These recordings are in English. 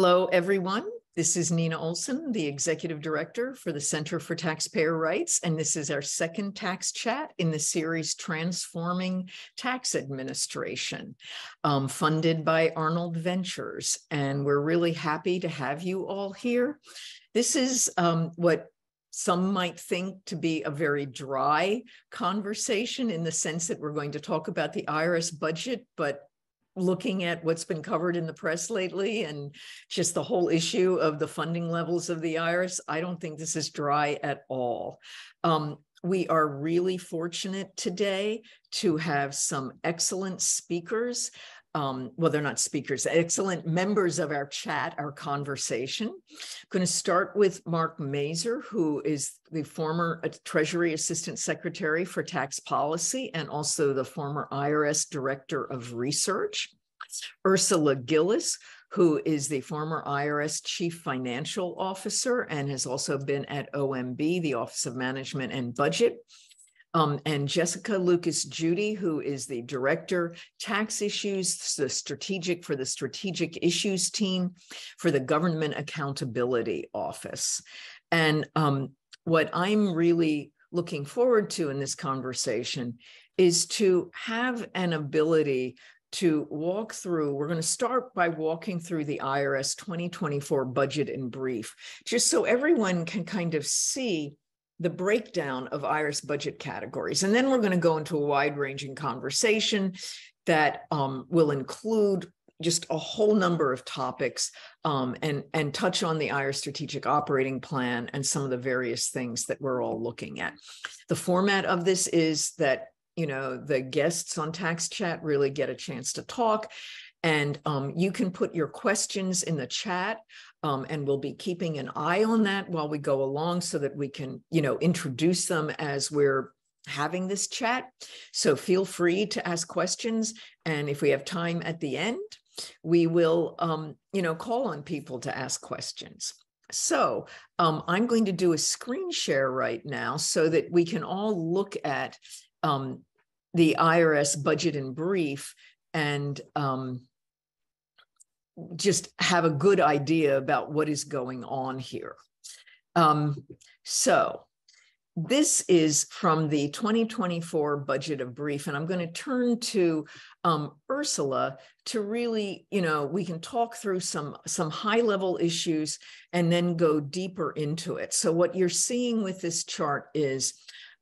Hello, everyone. This is Nina Olson, the Executive Director for the Center for Taxpayer Rights, and this is our second tax chat in the series Transforming Tax Administration, um, funded by Arnold Ventures. And we're really happy to have you all here. This is um, what some might think to be a very dry conversation in the sense that we're going to talk about the IRS budget, but looking at what's been covered in the press lately and just the whole issue of the funding levels of the IRS, I don't think this is dry at all. Um, we are really fortunate today to have some excellent speakers. Um, well, they're not speakers, excellent members of our chat, our conversation. I'm going to start with Mark Mazur, who is the former Treasury Assistant Secretary for Tax Policy and also the former IRS Director of Research. Ursula Gillis, who is the former IRS Chief Financial Officer and has also been at OMB, the Office of Management and Budget. Um, and Jessica Lucas Judy, who is the Director, Tax Issues, the Strategic for the Strategic Issues Team for the Government Accountability Office. And um, what I'm really looking forward to in this conversation is to have an ability to walk through. We're going to start by walking through the IRS 2024 budget in brief, just so everyone can kind of see the breakdown of IRS budget categories. And then we're going to go into a wide ranging conversation that um, will include just a whole number of topics um, and, and touch on the IRS strategic operating plan and some of the various things that we're all looking at. The format of this is that you know the guests on tax chat really get a chance to talk and um, you can put your questions in the chat um, and we'll be keeping an eye on that while we go along so that we can you know introduce them as we're having this chat. So feel free to ask questions and if we have time at the end we will um, you know call on people to ask questions. So um, I'm going to do a screen share right now so that we can all look at um, the IRS budget in brief and um, just have a good idea about what is going on here. Um, so this is from the 2024 budget of brief, and I'm going to turn to um, Ursula to really, you know, we can talk through some some high level issues and then go deeper into it. So what you're seeing with this chart is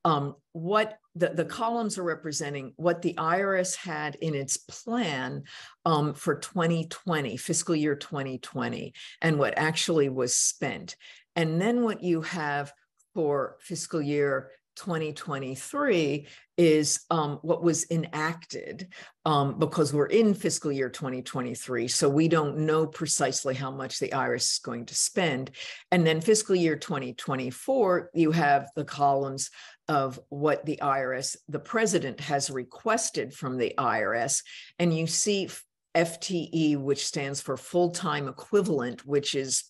um, what the, the columns are representing what the IRS had in its plan um, for 2020, fiscal year 2020, and what actually was spent. And then what you have for fiscal year 2023 is um, what was enacted um, because we're in fiscal year 2023. So we don't know precisely how much the IRS is going to spend. And then fiscal year 2024, you have the columns of what the IRS, the president has requested from the IRS. And you see FTE, which stands for full time equivalent, which is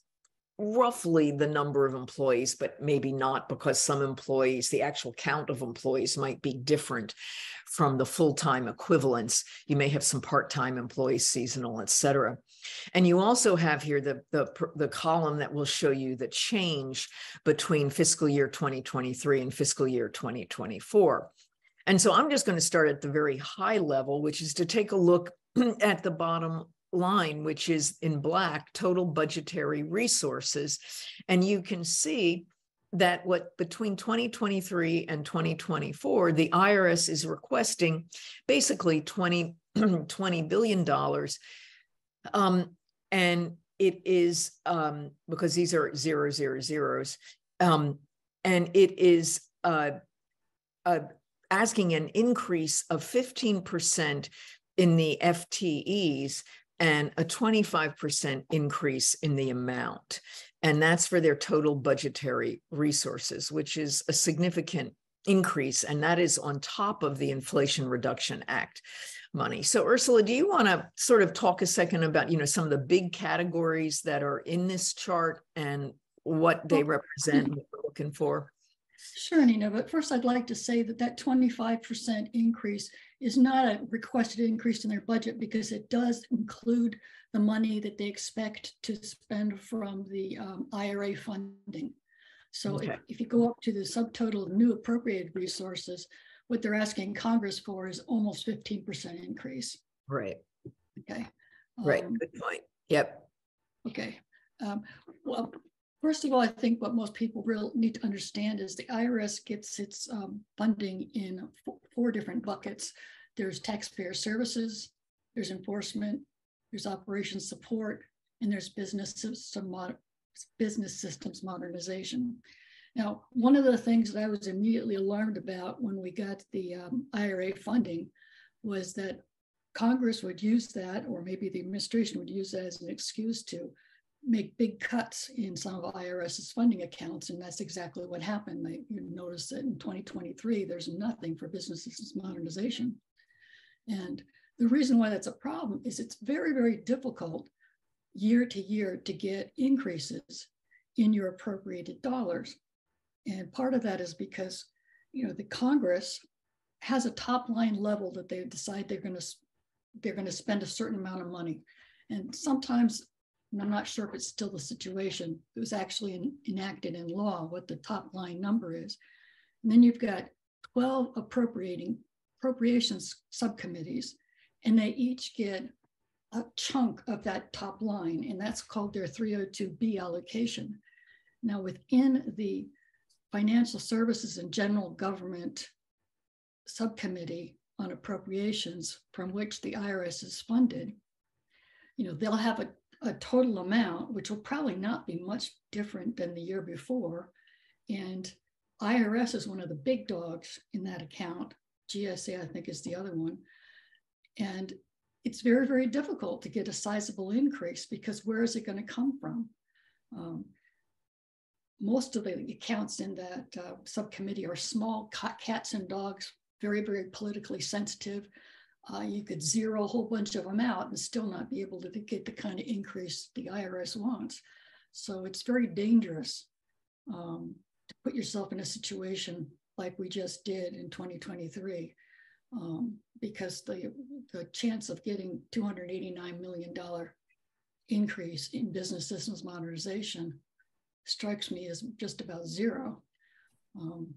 roughly the number of employees, but maybe not because some employees, the actual count of employees might be different from the full-time equivalents. You may have some part-time employees, seasonal, et cetera. And you also have here the, the, the column that will show you the change between fiscal year 2023 and fiscal year 2024. And so I'm just going to start at the very high level, which is to take a look at the bottom line, which is in black, total budgetary resources. And you can see that what between 2023 and 2024, the IRS is requesting basically 20, $20 billion. Um, and it is um, because these are zero, zero, zeros. Um, and it is uh, uh, asking an increase of 15% in the FTEs and a 25% increase in the amount. And that's for their total budgetary resources, which is a significant increase. And that is on top of the Inflation Reduction Act money. So Ursula, do you want to sort of talk a second about, you know, some of the big categories that are in this chart and what they represent, mm-hmm. what we're looking for? Sure, Nina, but first I'd like to say that that 25% increase is not a requested increase in their budget because it does include the money that they expect to spend from the um, IRA funding. So okay. if, if you go up to the subtotal of new appropriated resources, what they're asking Congress for is almost 15% increase. Right. Okay. Right. Um, Good point. Yep. Okay. Um, well, first of all, I think what most people really need to understand is the IRS gets its um, funding in four different buckets. There's taxpayer services, there's enforcement, there's operations support, and there's business system business systems modernization. Now, one of the things that I was immediately alarmed about when we got the um, IRA funding was that Congress would use that, or maybe the administration would use that as an excuse to make big cuts in some of IRS's funding accounts. And that's exactly what happened. You notice that in 2023, there's nothing for business systems modernization. And the reason why that's a problem is it's very, very difficult year to year to get increases in your appropriated dollars. And part of that is because, you know, the Congress has a top line level that they decide they're going to they're going to spend a certain amount of money. And sometimes, and I'm not sure if it's still the situation, it was actually in, enacted in law what the top line number is. And then you've got 12 appropriating appropriations subcommittees, and they each get a chunk of that top line, and that's called their 302B allocation. Now, within the Financial Services and General Government Subcommittee, on appropriations from which the IRS is funded, you know, they'll have a, a total amount, which will probably not be much different than the year before. And IRS is one of the big dogs in that account. GSA, I think, is the other one. And it's very, very difficult to get a sizable increase because where is it going to come from? Um, most of the accounts in that uh, subcommittee are small cats and dogs very, very politically sensitive. Uh, you could zero a whole bunch of them out and still not be able to get the kind of increase the IRS wants. So it's very dangerous um, to put yourself in a situation like we just did in 2023, um, because the, the chance of getting $289 million increase in business systems modernization strikes me as just about zero. Um,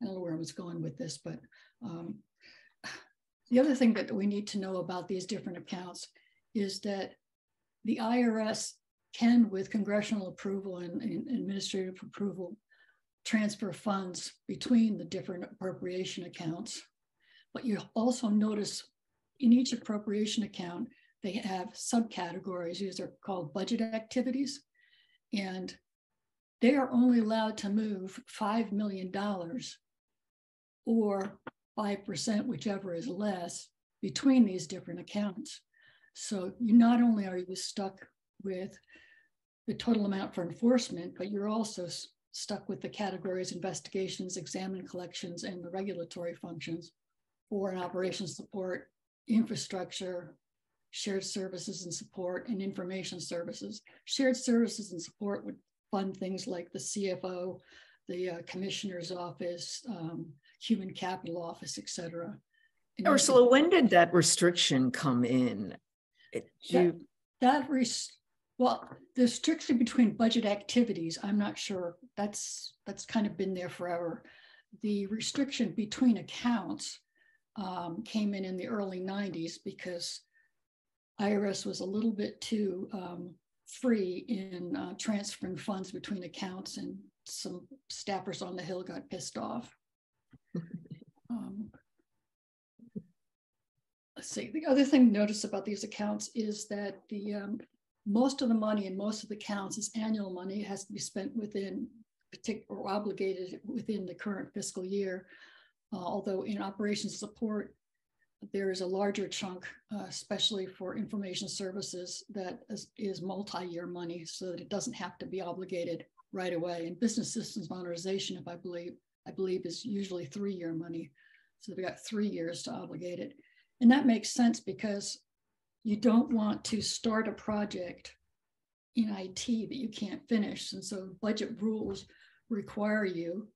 I don't know where I was going with this, but um, the other thing that we need to know about these different accounts is that the IRS can, with congressional approval and, and administrative approval, transfer funds between the different appropriation accounts. But you also notice in each appropriation account, they have subcategories. These are called budget activities. And they are only allowed to move $5 million or 5%, whichever is less, between these different accounts. So you not only are you stuck with the total amount for enforcement, but you're also stuck with the categories investigations, examine collections, and the regulatory functions for an operations support, infrastructure, shared services and support, and information services. Shared services and support would fund things like the CFO, the uh, commissioner's office, um, human capital office, et cetera. And Ursula, when did that restriction come in? It, that, you... that res- well, the restriction between budget activities, I'm not sure. That's that's kind of been there forever. The restriction between accounts um, came in in the early 90s because IRS was a little bit too um, free in uh, transferring funds between accounts, and some staffers on the Hill got pissed off. Um, let's see. The other thing to notice about these accounts is that the um, most of the money in most of the accounts is annual money. It has to be spent within particular or obligated within the current fiscal year. Uh, although in operations support, there is a larger chunk, uh, especially for information services, that is, is multi-year money, so that it doesn't have to be obligated right away. And business systems modernization, if I believe, I believe is usually three-year money. So they've got three years to obligate it. And that makes sense because you don't want to start a project in IT that you can't finish. And so budget rules require you,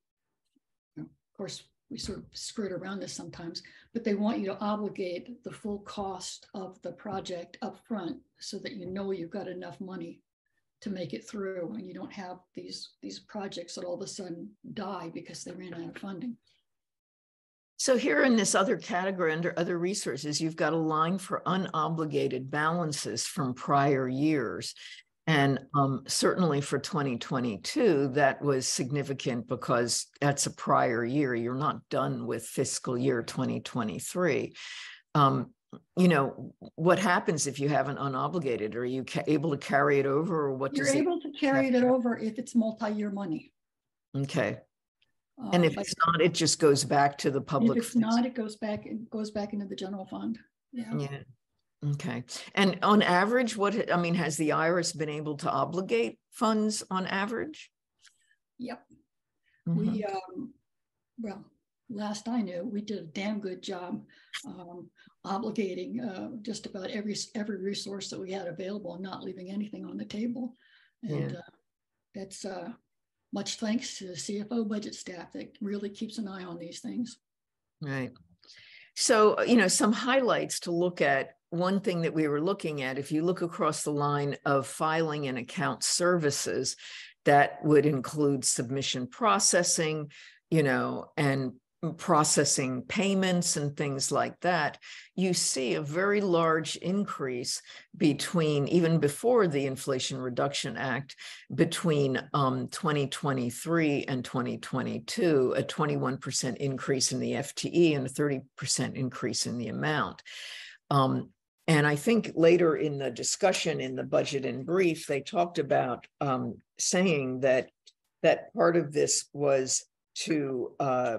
of course, we sort of skirt around this sometimes, but they want you to obligate the full cost of the project up front so that you know you've got enough money to make it through and you don't have these these projects that all of a sudden die because they ran out of funding. So here in this other category under other resources, you've got a line for unobligated balances from prior years. And um, certainly for 2022, that was significant because that's a prior year. You're not done with fiscal year 2023. Um, you know, what happens if you have an unobligated? Are you able to carry it over or what? You're able to carry it over if it's multi-year money. Okay. And if uh, it's not, it just goes back to the public. If it's not, it goes back, it goes back into the general fund. Yeah. Yeah. Okay. And on average, what, I mean, has the IRS been able to obligate funds on average? Yep. Mm -hmm. We, um, well, last I knew, we did a damn good job um, obligating uh, just about every every resource that we had available and not leaving anything on the table. And yeah. uh, that's uh, much thanks to the CFO budget staff that really keeps an eye on these things. Right. So, you know, some highlights to look at. One thing that we were looking at, if you look across the line of filing and account services, that would include submission processing, you know, and processing payments and things like that, you see a very large increase between, even before the Inflation Reduction Act, between um, 2023 and 2022, a 21% increase in the FTE and a 30% increase in the amount. Um, and I think later in the discussion in the budget in brief, they talked about um, saying that that part of this was to uh,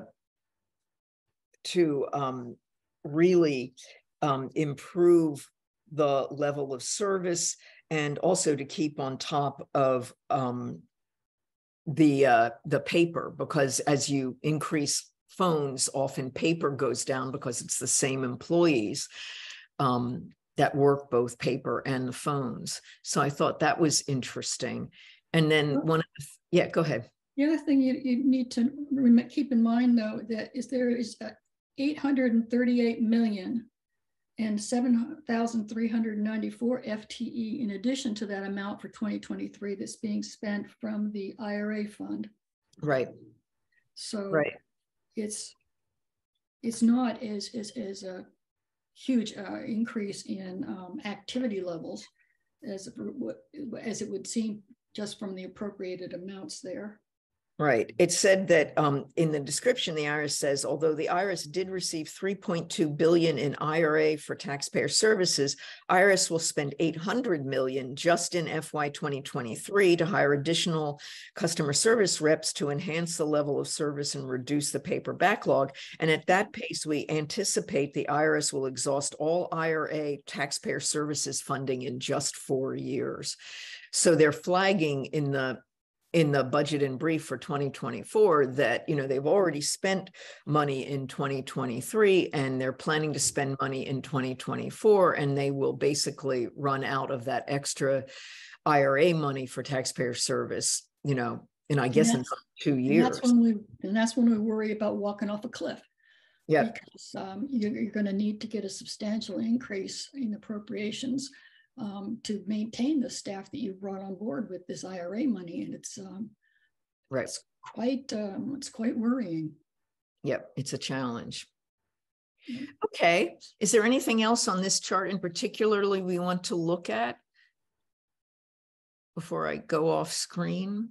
to um, really um, improve the level of service and also to keep on top of um, the uh, the paper because as you increase phones, often paper goes down because it's the same employees um, that work both paper and the phones. So I thought that was interesting. And then one, the, yeah, go ahead. The other thing you, you need to keep in mind, though, that is there is 838 million and 7,394 FTE in addition to that amount for 2023 that's being spent from the IRA fund. Right. So right. it's it's not as as, as a huge uh, increase in um, activity levels as as it would seem just from the appropriated amounts there. Right. It said that um, in the description, the IRS says, although the IRS did receive 3.2 billion in IRA for taxpayer services, IRS will spend 800 million just in FY 2023 to hire additional customer service reps to enhance the level of service and reduce the paper backlog. And at that pace, we anticipate the IRS will exhaust all IRA taxpayer services funding in just four years. So they're flagging in the in the budget and brief for 2024 that you know they've already spent money in 2023 and they're planning to spend money in 2024 and they will basically run out of that extra IRA money for taxpayer service you know and I guess in two years and that's when we and that's when we worry about walking off a cliff. Yeah because um, you're, you're going to need to get a substantial increase in appropriations um, to maintain the staff that you've brought on board with this IRA money, and it's um, right. It's quite um, it's quite worrying. Yep, it's a challenge. Okay, is there anything else on this chart in particularly we want to look at before I go off screen?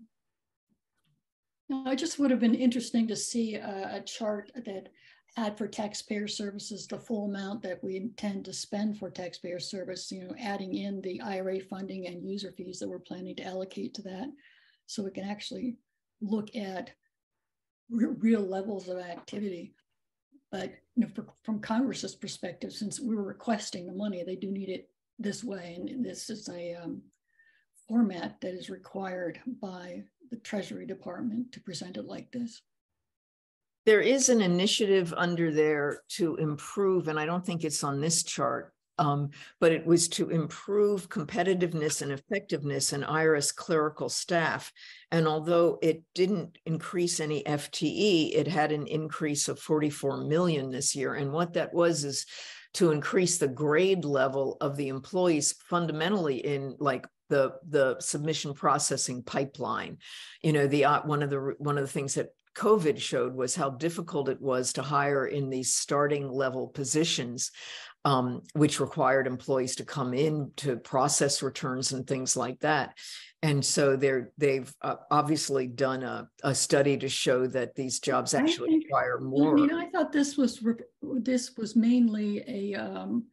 No, it just would have been interesting to see a, a chart that add for taxpayer services the full amount that we intend to spend for taxpayer service, you know, adding in the IRA funding and user fees that we're planning to allocate to that. So we can actually look at real levels of activity. But you know, for, from Congress's perspective, since we were requesting the money, they do need it this way. And this is a um, format that is required by the Treasury Department to present it like this there is an initiative under there to improve, and I don't think it's on this chart, Um, but it was to improve competitiveness and effectiveness in IRS clerical staff. And although it didn't increase any FTE, it had an increase of 44 million this year. And what that was is to increase the grade level of the employees fundamentally in like the the submission processing pipeline you know the uh, one of the one of the things that covid showed was how difficult it was to hire in these starting level positions um, which required employees to come in to process returns and things like that. And so they're they've uh, obviously done a, a study to show that these jobs actually think, require more. I mean, I thought this was this was mainly a um,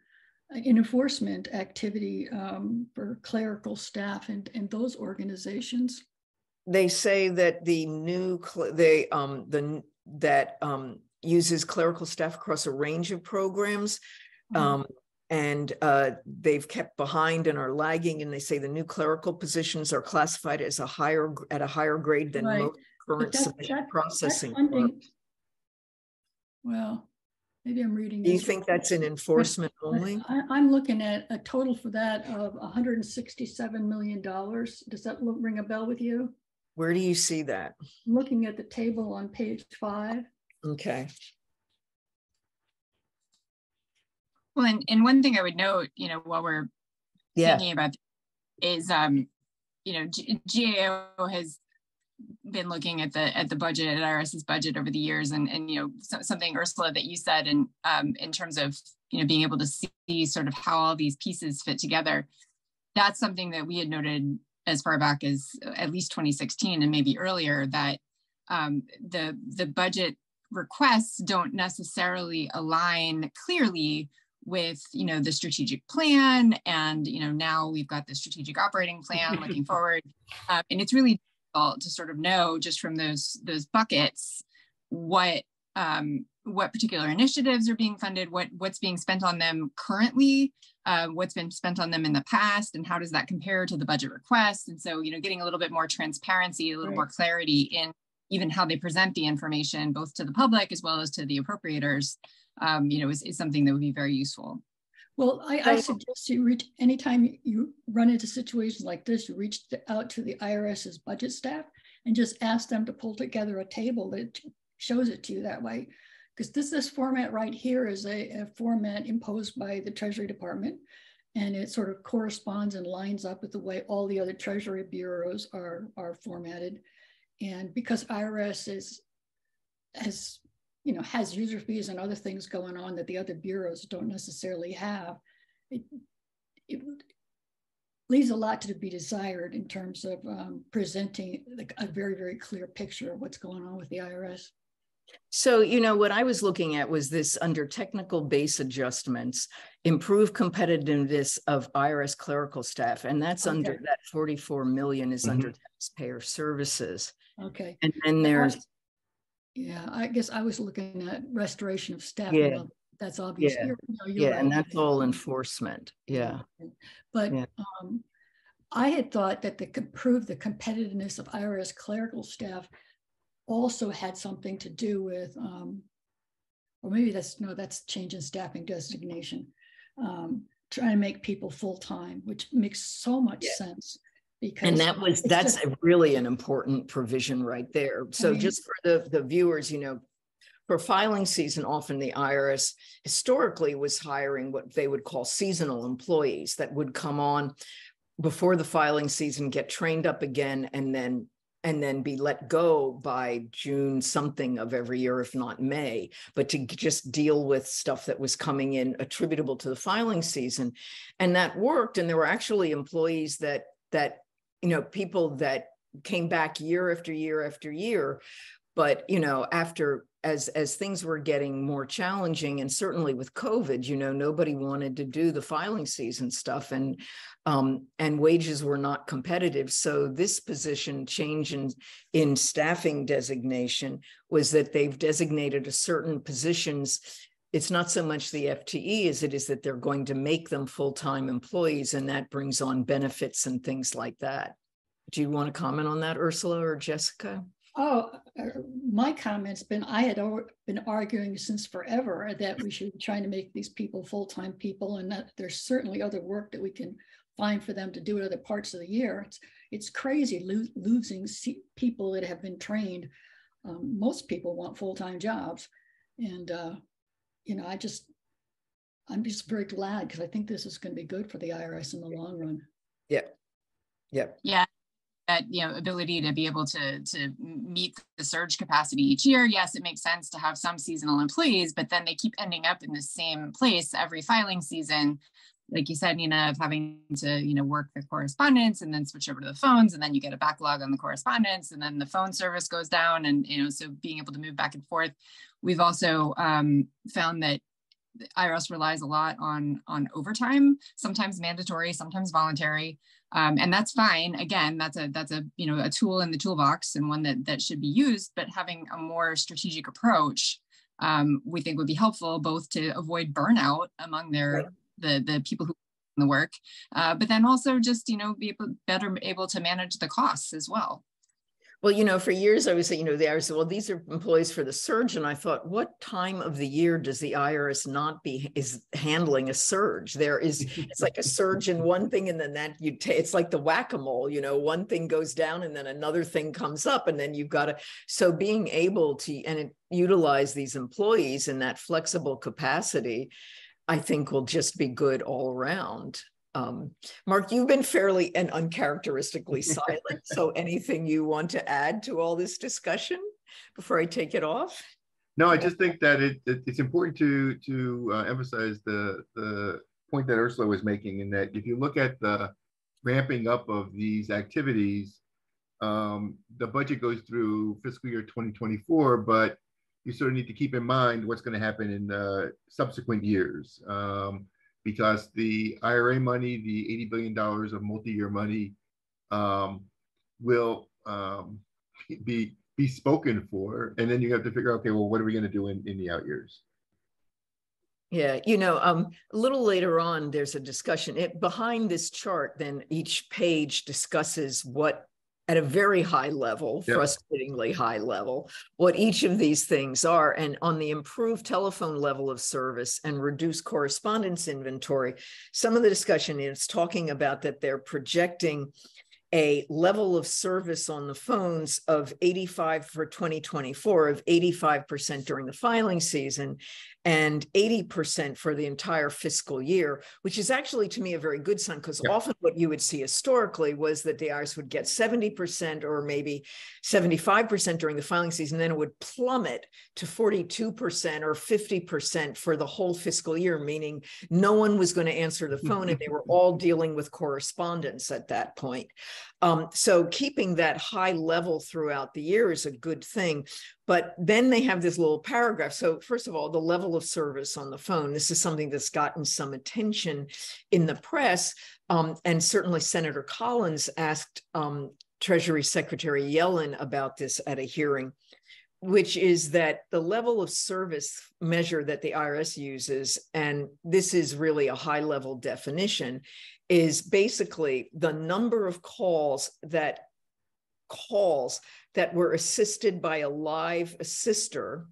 an enforcement activity um, for clerical staff and and those organizations. They say that the new they um the that um uses clerical staff across a range of programs Mm-hmm. Um, and uh, they've kept behind and are lagging. And they say the new clerical positions are classified as a higher at a higher grade than right. most current that, processing. Well, maybe I'm reading. Do you think that's an enforcement only? I, am looking at a total for that of 167 million dollars. Does that ring a bell with you? Where do you see that? I'm looking at the table on page five. Okay. Well, and, and one thing I would note, you know, while we're yeah. thinking about is, um, you know, G- GAO has been looking at the at the budget at IRS's budget over the years, and and you know so, something Ursula that you said, and um, in terms of you know being able to see sort of how all these pieces fit together, that's something that we had noted as far back as at least 2016 and maybe earlier that um, the the budget requests don't necessarily align clearly with you know the strategic plan and you know now we've got the strategic operating plan looking forward um, and it's really difficult to sort of know just from those those buckets what um, what particular initiatives are being funded what what's being spent on them currently uh, what's been spent on them in the past and how does that compare to the budget request and so you know getting a little bit more transparency a little right. more clarity in even how they present the information both to the public as well as to the appropriators um, you know, is, is something that would be very useful. Well, I, I suggest you reach anytime you run into situations like this, you reach out to the IRS's budget staff and just ask them to pull together a table that shows it to you that way. Because this this format right here is a, a format imposed by the Treasury Department, and it sort of corresponds and lines up with the way all the other Treasury bureaus are are formatted. And because IRS is has you know, has user fees and other things going on that the other bureaus don't necessarily have. It, it leaves a lot to be desired in terms of um, presenting a very, very clear picture of what's going on with the IRS. So, you know, what I was looking at was this under technical base adjustments, improve competitiveness of IRS clerical staff. And that's okay. under that 44 million is mm-hmm. under taxpayer services. Okay. And then there's yeah, I guess I was looking at restoration of staff. Yeah. That's obvious. Yeah, you're, you're yeah right. and that's all enforcement. Yeah. But yeah. Um, I had thought that the improve the competitiveness of IRS clerical staff also had something to do with, um, or maybe that's no, that's change in staffing designation. Um, trying to make people full time, which makes so much yeah. sense because and that was that's just, really an important provision right there so I mean, just for the the viewers you know for filing season often the irs historically was hiring what they would call seasonal employees that would come on before the filing season get trained up again and then and then be let go by June something of every year, if not May, but to just deal with stuff that was coming in attributable to the filing season. And that worked. And there were actually employees that that you know people that came back year after year after year but you know after as as things were getting more challenging and certainly with covid you know nobody wanted to do the filing season stuff and um, and wages were not competitive so this position change in in staffing designation was that they've designated a certain positions it's not so much the FTE as it is that they're going to make them full-time employees and that brings on benefits and things like that. Do you want to comment on that, Ursula or Jessica? Oh, uh, my comments been, I had been arguing since forever that we should be trying to make these people full-time people and that there's certainly other work that we can find for them to do at other parts of the year. It's, it's crazy lo losing people that have been trained. Um, most people want full-time jobs. And, uh, you know, I just, I'm just very glad because I think this is going to be good for the IRS in the long run. Yeah. Yeah. Yeah that you know ability to be able to to meet the surge capacity each year yes it makes sense to have some seasonal employees but then they keep ending up in the same place every filing season like you said nina of having to you know work the correspondence and then switch over to the phones and then you get a backlog on the correspondence and then the phone service goes down and you know so being able to move back and forth. We've also um, found that IRS relies a lot on on overtime, sometimes mandatory, sometimes voluntary um, and that's fine again that's a that's a you know a tool in the toolbox and one that that should be used but having a more strategic approach um, we think would be helpful both to avoid burnout among their right. the the people who the work uh, but then also just you know be able, better able to manage the costs as well well, you know, for years I was you know, the IRS, well, these are employees for the surge. And I thought, what time of the year does the IRS not be is handling a surge? There is, it's like a surge in one thing, and then that you take it's like the whack-a-mole, you know, one thing goes down and then another thing comes up, and then you've got to so being able to and it, utilize these employees in that flexible capacity, I think will just be good all around. Um, Mark, you've been fairly and uncharacteristically silent. so, anything you want to add to all this discussion before I take it off? No, I just think that it, it it's important to to uh, emphasize the the point that Ursula was making, in that if you look at the ramping up of these activities, um, the budget goes through fiscal year 2024, but you sort of need to keep in mind what's going to happen in the subsequent years. Um, because the IRA money, the $80 billion of multi-year money um, will um, be, be spoken for. And then you have to figure out, okay, well, what are we going to do in, in the out years? Yeah, you know, um, a little later on, there's a discussion. It, behind this chart, then each page discusses what at a very high level, yep. frustratingly high level, what each of these things are. And on the improved telephone level of service and reduced correspondence inventory, some of the discussion is talking about that they're projecting a level of service on the phones of 85 for 2024 of 85% during the filing season and 80% for the entire fiscal year, which is actually to me a very good sign because yeah. often what you would see historically was that the IRS would get 70% or maybe 75% during the filing season, then it would plummet to 42% or 50% for the whole fiscal year, meaning no one was going to answer the phone and they were all dealing with correspondence at that point. Um, so keeping that high level throughout the year is a good thing. But then they have this little paragraph. So, first of all, the level of service on the phone. This is something that's gotten some attention in the press. Um, and certainly Senator Collins asked um, Treasury Secretary Yellen about this at a hearing, which is that the level of service measure that the IRS uses, and this is really a high level definition, is basically the number of calls that calls that were assisted by a live assister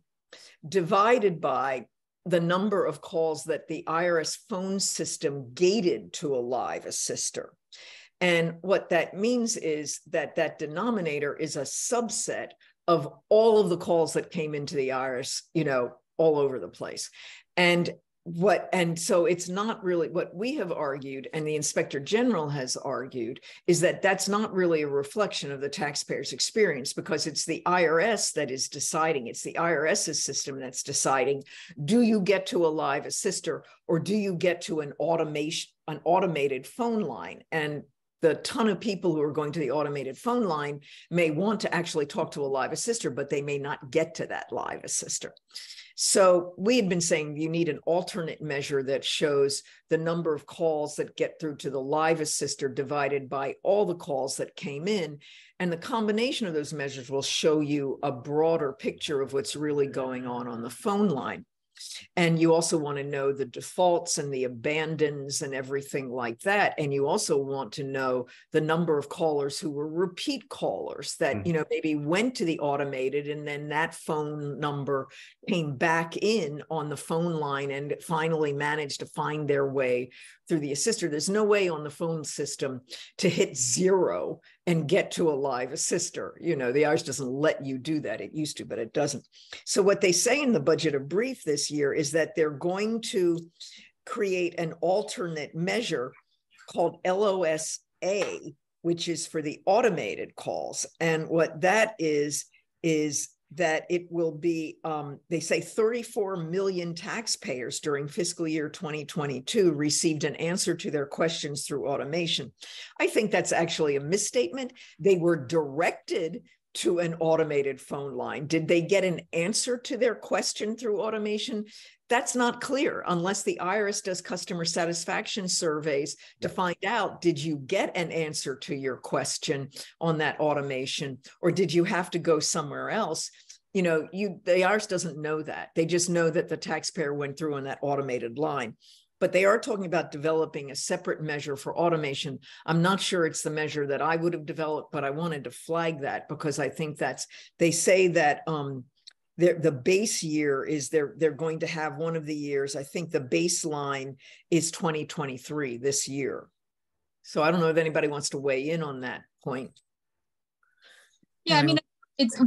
divided by the number of calls that the IRS phone system gated to a live assister. And what that means is that that denominator is a subset of all of the calls that came into the IRS, you know, all over the place. And what and so it's not really what we have argued and the inspector general has argued is that that's not really a reflection of the taxpayer's experience because it's the IRS that is deciding. It's the IRS's system that's deciding do you get to a live assister or do you get to an automation an automated phone line? And the ton of people who are going to the automated phone line may want to actually talk to a live assister but they may not get to that live assister so we had been saying you need an alternate measure that shows the number of calls that get through to the live assister divided by all the calls that came in. And the combination of those measures will show you a broader picture of what's really going on on the phone line. And you also want to know the defaults and the abandons and everything like that. And you also want to know the number of callers who were repeat callers that, mm-hmm. you know, maybe went to the automated and then that phone number came back in on the phone line and finally managed to find their way through the assister. There's no way on the phone system to hit zero and get to a live assister. You know, the IRS doesn't let you do that. It used to, but it doesn't. So what they say in the budget of brief this year is that they're going to create an alternate measure called LOSA, which is for the automated calls. And what that is, is that it will be, um, they say 34 million taxpayers during fiscal year 2022 received an answer to their questions through automation. I think that's actually a misstatement. They were directed to an automated phone line. Did they get an answer to their question through automation? That's not clear unless the IRS does customer satisfaction surveys to find out did you get an answer to your question on that automation or did you have to go somewhere else? You know, you the IRS doesn't know that. They just know that the taxpayer went through on that automated line but they are talking about developing a separate measure for automation. I'm not sure it's the measure that I would have developed, but I wanted to flag that because I think that's they say that um, the base year is they're they're going to have one of the years. I think the baseline is 2023 this year. So I don't know if anybody wants to weigh in on that point. Yeah, I mean, it's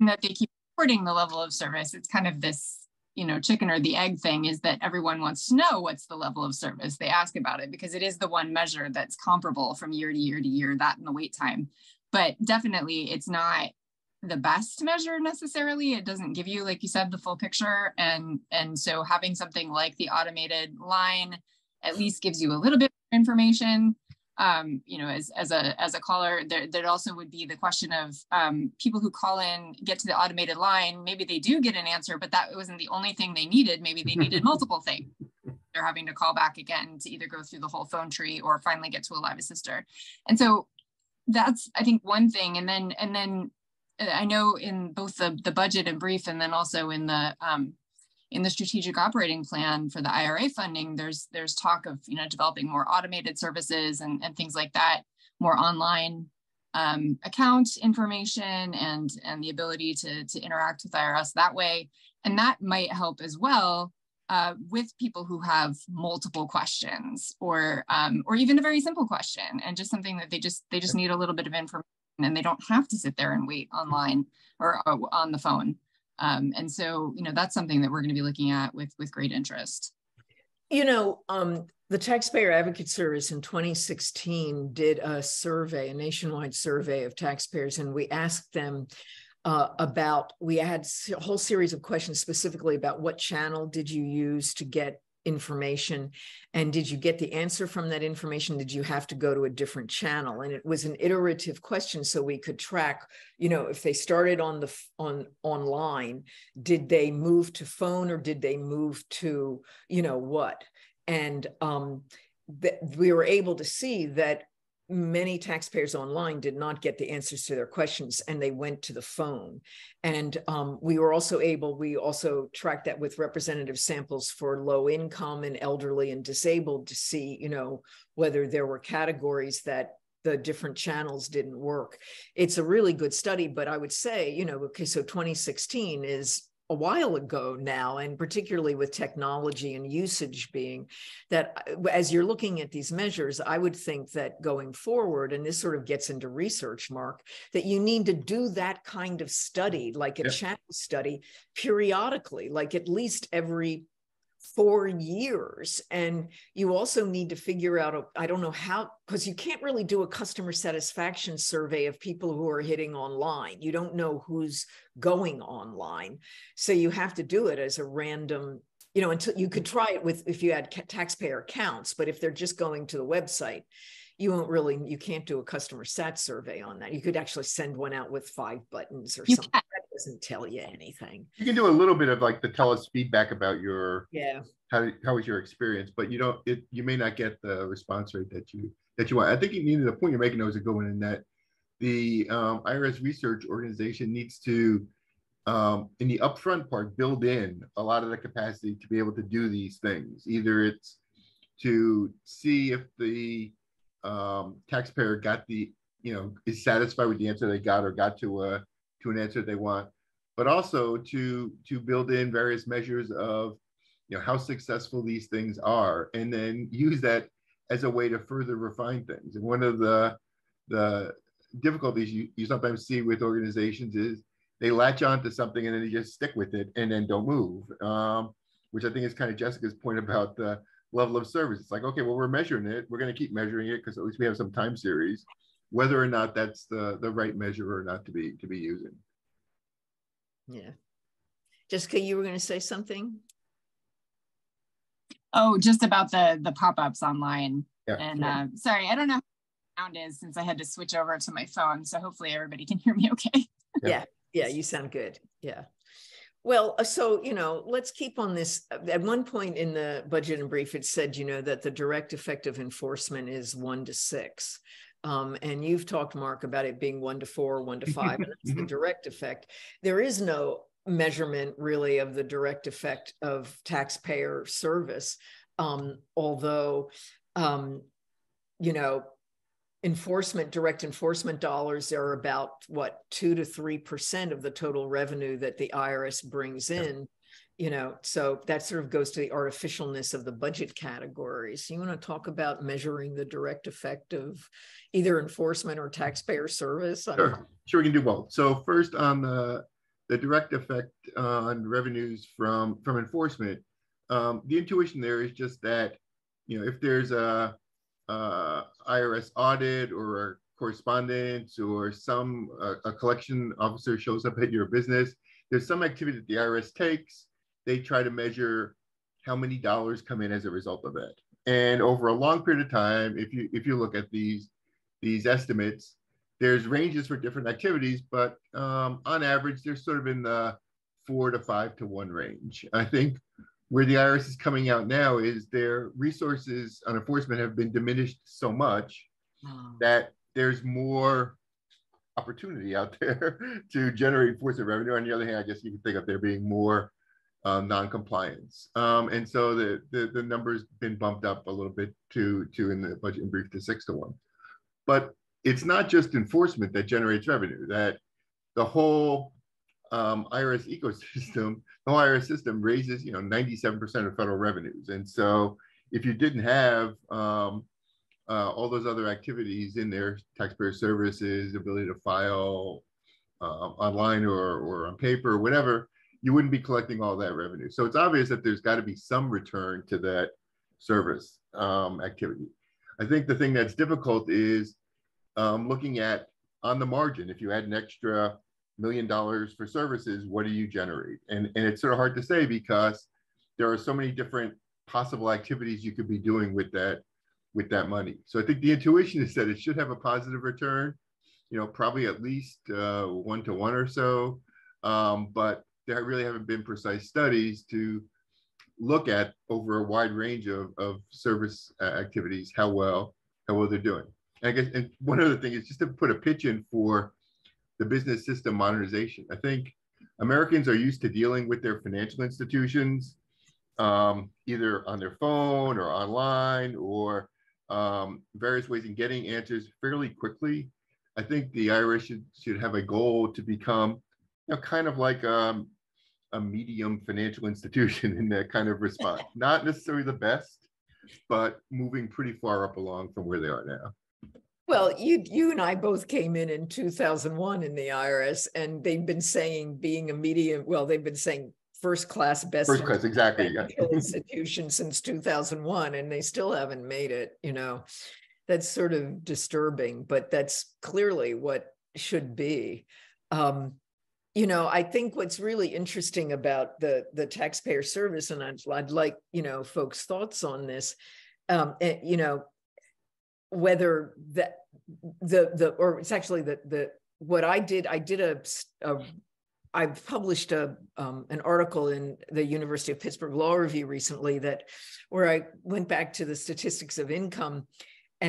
that they keep reporting the level of service. It's kind of this, you know, chicken or the egg thing is that everyone wants to know what's the level of service. They ask about it because it is the one measure that's comparable from year to year to year, that and the wait time. But definitely it's not the best measure necessarily it doesn't give you like you said the full picture and and so having something like the automated line at least gives you a little bit of information um, you know as as a as a caller there there also would be the question of um, people who call in get to the automated line maybe they do get an answer but that wasn't the only thing they needed. Maybe they needed multiple things. They're having to call back again to either go through the whole phone tree or finally get to a live assister. And so that's i think one thing. And then and then I know in both the, the budget and brief and then also in the um, in the strategic operating plan for the IRA funding, there's there's talk of you know developing more automated services and, and things like that, more online um, account information and and the ability to to interact with IRS that way, and that might help as well uh, with people who have multiple questions or um, or even a very simple question and just something that they just they just need a little bit of information and they don't have to sit there and wait online or, or uh, on the phone. Um, and so, you know, that's something that we're going to be looking at with with great interest. You know, um, the Taxpayer Advocate Service in 2016 did a survey, a nationwide survey of taxpayers, and we asked them uh, about, we had a whole series of questions specifically about what channel did you use to get information? And did you get the answer from that information? Did you have to go to a different channel? And it was an iterative question so we could track you know if they started on the on online did they move to phone or did they move to you know what? And um that we were able to see that many taxpayers online did not get the answers to their questions and they went to the phone. And um, we were also able we also tracked that with representative samples for low income and elderly and disabled to see you know whether there were categories that the different channels didn't work. It's a really good study but i would say you know okay so 2016 is a while ago now, and particularly with technology and usage being that uh, as you're looking at these measures, I would think that going forward, and this sort of gets into research, Mark, that you need to do that kind of study, like a yeah. channel study, periodically, like at least every four years. And you also need to figure out, I don't know how, because you can't really do a customer satisfaction survey of people who are hitting online. You don't know who's going online. So you have to do it as a random, you know, until you could mm-hmm. try it with if you had taxpayer accounts, but if they're just going to the website, you won't really you can't do a customer sat survey on that you could actually send one out with five buttons or you something can. Doesn't tell you anything. You can do a little bit of like the tell us feedback about your yeah. how, how was your experience but you don't it you may not get the response rate that you that you want. I think you need the point you're making though is a good one in that the um, irs research organization needs to um, in the upfront part, build in a lot of the capacity to be able to do these things. Either it's to see if the um, taxpayer got the, you know, is satisfied with the answer they got or got to a to an answer they want, but also to to build in various measures of, you know, how successful these things are, and then use that as a way to further refine things. And one of the the difficulties you, you sometimes see with organizations is they latch on to something and then they just stick with it and then don't move. Um, which I think is kind of Jessica's point about the level of service. It's like, okay, well, we're measuring it. We're going to keep measuring it because at least we have some time series, whether or not that's the, the right measure or not to be to be using. Yeah. Jessica, you were going to say something? Oh, just about the the pop-ups online. Yeah. And uh, sorry, I don't know how sound is since I had to switch over to my phone. So hopefully everybody can hear me okay. Yeah. Yeah, you sound good. Yeah. Well, uh, so, you know, let's keep on this. At one point in the budget and brief, it said, you know, that the direct effective enforcement is one to six. Um, and you've talked, Mark, about it being one to four, one to five, and that's the direct effect. There is no measurement really of the direct effect of taxpayer service. Um, although, um, you know, enforcement, direct enforcement dollars are about what two to three percent of the total revenue that the IRS brings in. You know, so that sort of goes to the artificialness of the budget categories. You want to talk about measuring the direct effect of either enforcement or taxpayer service? Sure, sure, we can do both. So first on the the direct effect on revenues from from enforcement, um, the intuition there is just that you know if there's a uh, IRS audit or a correspondence or some uh, a collection officer shows up at your business, there's some activity that the IRS takes. They try to measure how many dollars come in as a result of it. And over a long period of time, if you if you look at these these estimates, there's ranges for different activities, but um, on average, they're sort of in the four to five to one range. I think where the IRS is coming out now is their resources on enforcement have been diminished so much oh. that there's more opportunity out there to generate enforcement revenue. On the other hand, I guess you can think of there being more non-compliance. Um, and so the, the, the number's been bumped up a little bit to, to in the budget and brief to six to one. But it's not just enforcement that generates revenue, that the whole um, IRS ecosystem, the whole IRS system raises, you know, 97% of federal revenues. And so if you didn't have um, uh, all those other activities in there, taxpayer services, ability to file uh, online or, or on paper, or whatever, you wouldn't be collecting all that revenue. So it's obvious that there's got to be some return to that service um, activity. I think the thing that's difficult is um, looking at on the margin, if you add an extra million dollars for services, what do you generate? And, and it's sort of hard to say because there are so many different possible activities you could be doing with that with that money. So I think the intuition is that it should have a positive return, you know, probably at least uh, one to one or so. Um, but there really haven't been precise studies to look at over a wide range of, of service uh, activities how well how well they're doing. And I guess and one other thing is just to put a pitch in for the business system modernization. I think Americans are used to dealing with their financial institutions um, either on their phone or online or um, various ways in getting answers fairly quickly. I think the IRS should, should have a goal to become you know, kind of like um, a medium financial institution in that kind of response. Not necessarily the best, but moving pretty far up along from where they are now. Well, you you and I both came in in 2001 in the IRS, and they've been saying being a medium. Well, they've been saying first class best first class exactly yeah. institution since 2001, and they still haven't made it. You know, that's sort of disturbing, but that's clearly what should be. Um, you know, I think what's really interesting about the the taxpayer service, and I'd, I'd like you know folks' thoughts on this. Um, and, you know, whether that the the or it's actually the the what I did I did a, a I published a um, an article in the University of Pittsburgh Law Review recently that where I went back to the statistics of income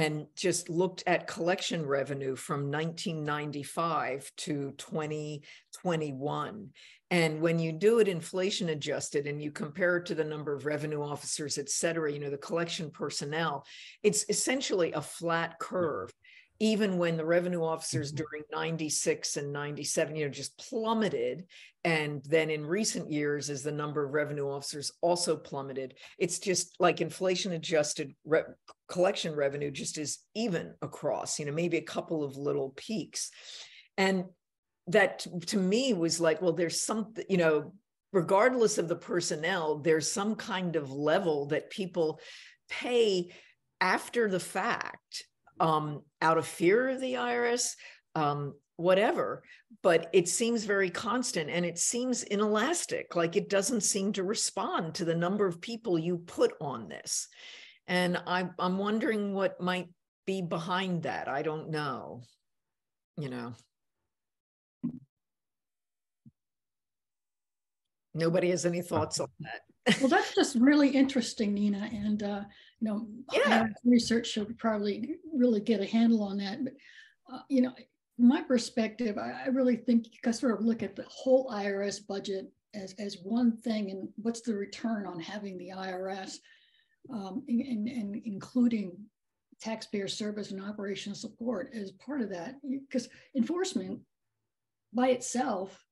and just looked at collection revenue from 1995 to 2021. And when you do it inflation adjusted and you compare it to the number of revenue officers, et cetera, you know, the collection personnel, it's essentially a flat curve even when the revenue officers mm-hmm. during 96 and 97 you know just plummeted and then in recent years as the number of revenue officers also plummeted it's just like inflation adjusted re- collection revenue just is even across you know maybe a couple of little peaks and that to me was like well there's something you know regardless of the personnel there's some kind of level that people pay after the fact um, out of fear of the IRS, um, whatever. But it seems very constant and it seems inelastic, like it doesn't seem to respond to the number of people you put on this. And I, I'm wondering what might be behind that. I don't know, you know. Nobody has any thoughts on that. well, that's just really interesting, Nina. And uh, know, yeah. research should probably really get a handle on that. But, uh, you know, from my perspective, I, I really think you can sort of look at the whole IRS budget as, as one thing and what's the return on having the IRS um, and, and including taxpayer service and operational support as part of that. Because enforcement by itself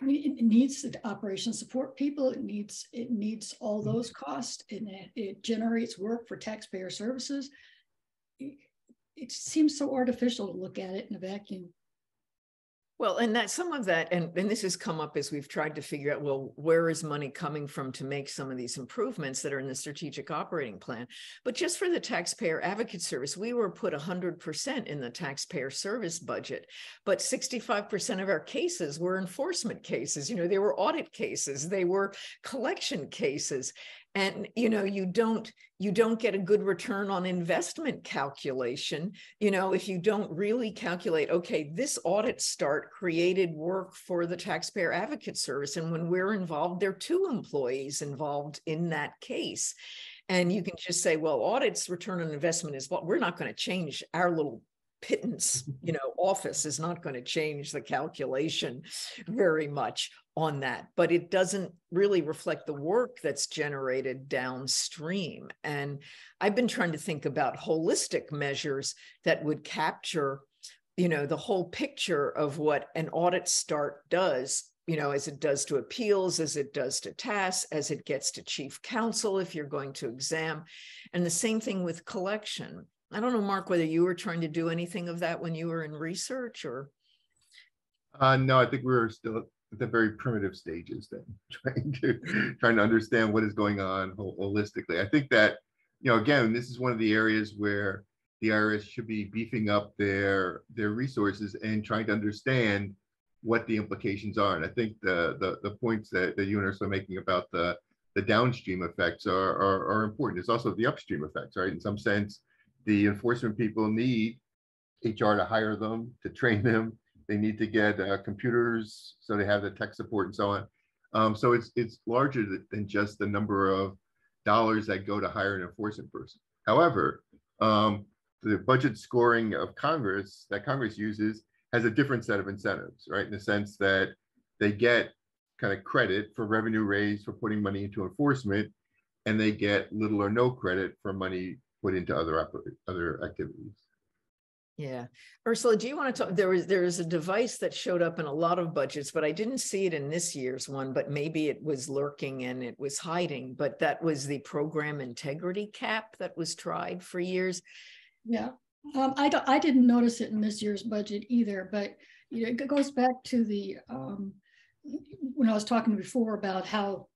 I mean, it needs the operation support people. It needs it needs all mm-hmm. those costs, and it, it generates work for taxpayer services. It, it seems so artificial to look at it in a vacuum. Well, and that some of that, and, and this has come up as we've tried to figure out, well, where is money coming from to make some of these improvements that are in the strategic operating plan? But just for the taxpayer advocate service, we were put 100% in the taxpayer service budget, but 65% of our cases were enforcement cases. You know, they were audit cases, they were collection cases and you know you don't you don't get a good return on investment calculation. You know if you don't really calculate okay this audit start created work for the taxpayer advocate service. And when we're involved there are two employees involved in that case. And you can just say well audits return on investment is what we're not going to change our little pittance you know office is not going to change the calculation very much on that but it doesn't really reflect the work that's generated downstream. And i've been trying to think about holistic measures that would capture you know the whole picture of what an audit start does you know as it does to appeals as it does to TAS as it gets to chief counsel if you're going to exam. And the same thing with collection I don't know, Mark, whether you were trying to do anything of that when you were in research or. Uh, no, I think we are still at the very primitive stages then, trying to trying to understand what is going on holistically. I think that, you know, again, this is one of the areas where the IRS should be beefing up their their resources and trying to understand what the implications are. And I think the the, the points that, that you are making about the the downstream effects are, are, are important. It's also the upstream effects, right? In some sense, the enforcement people need HR to hire them, to train them. They need to get uh, computers so they have the tech support and so on. Um, so it's it's larger than just the number of dollars that go to hire an enforcement person. However, um, the budget scoring of Congress that Congress uses has a different set of incentives, right? In the sense that they get kind of credit for revenue raised for putting money into enforcement, and they get little or no credit for money put into other other activities. Yeah. Ursula, do you want to talk? There was there is a device that showed up in a lot of budgets, but I didn't see it in this year's one, but maybe it was lurking and it was hiding. But that was the program integrity cap that was tried for years. Yeah. Um, I, don't, I didn't notice it in this year's budget either, but you know, it goes back to the um, when I was talking before about how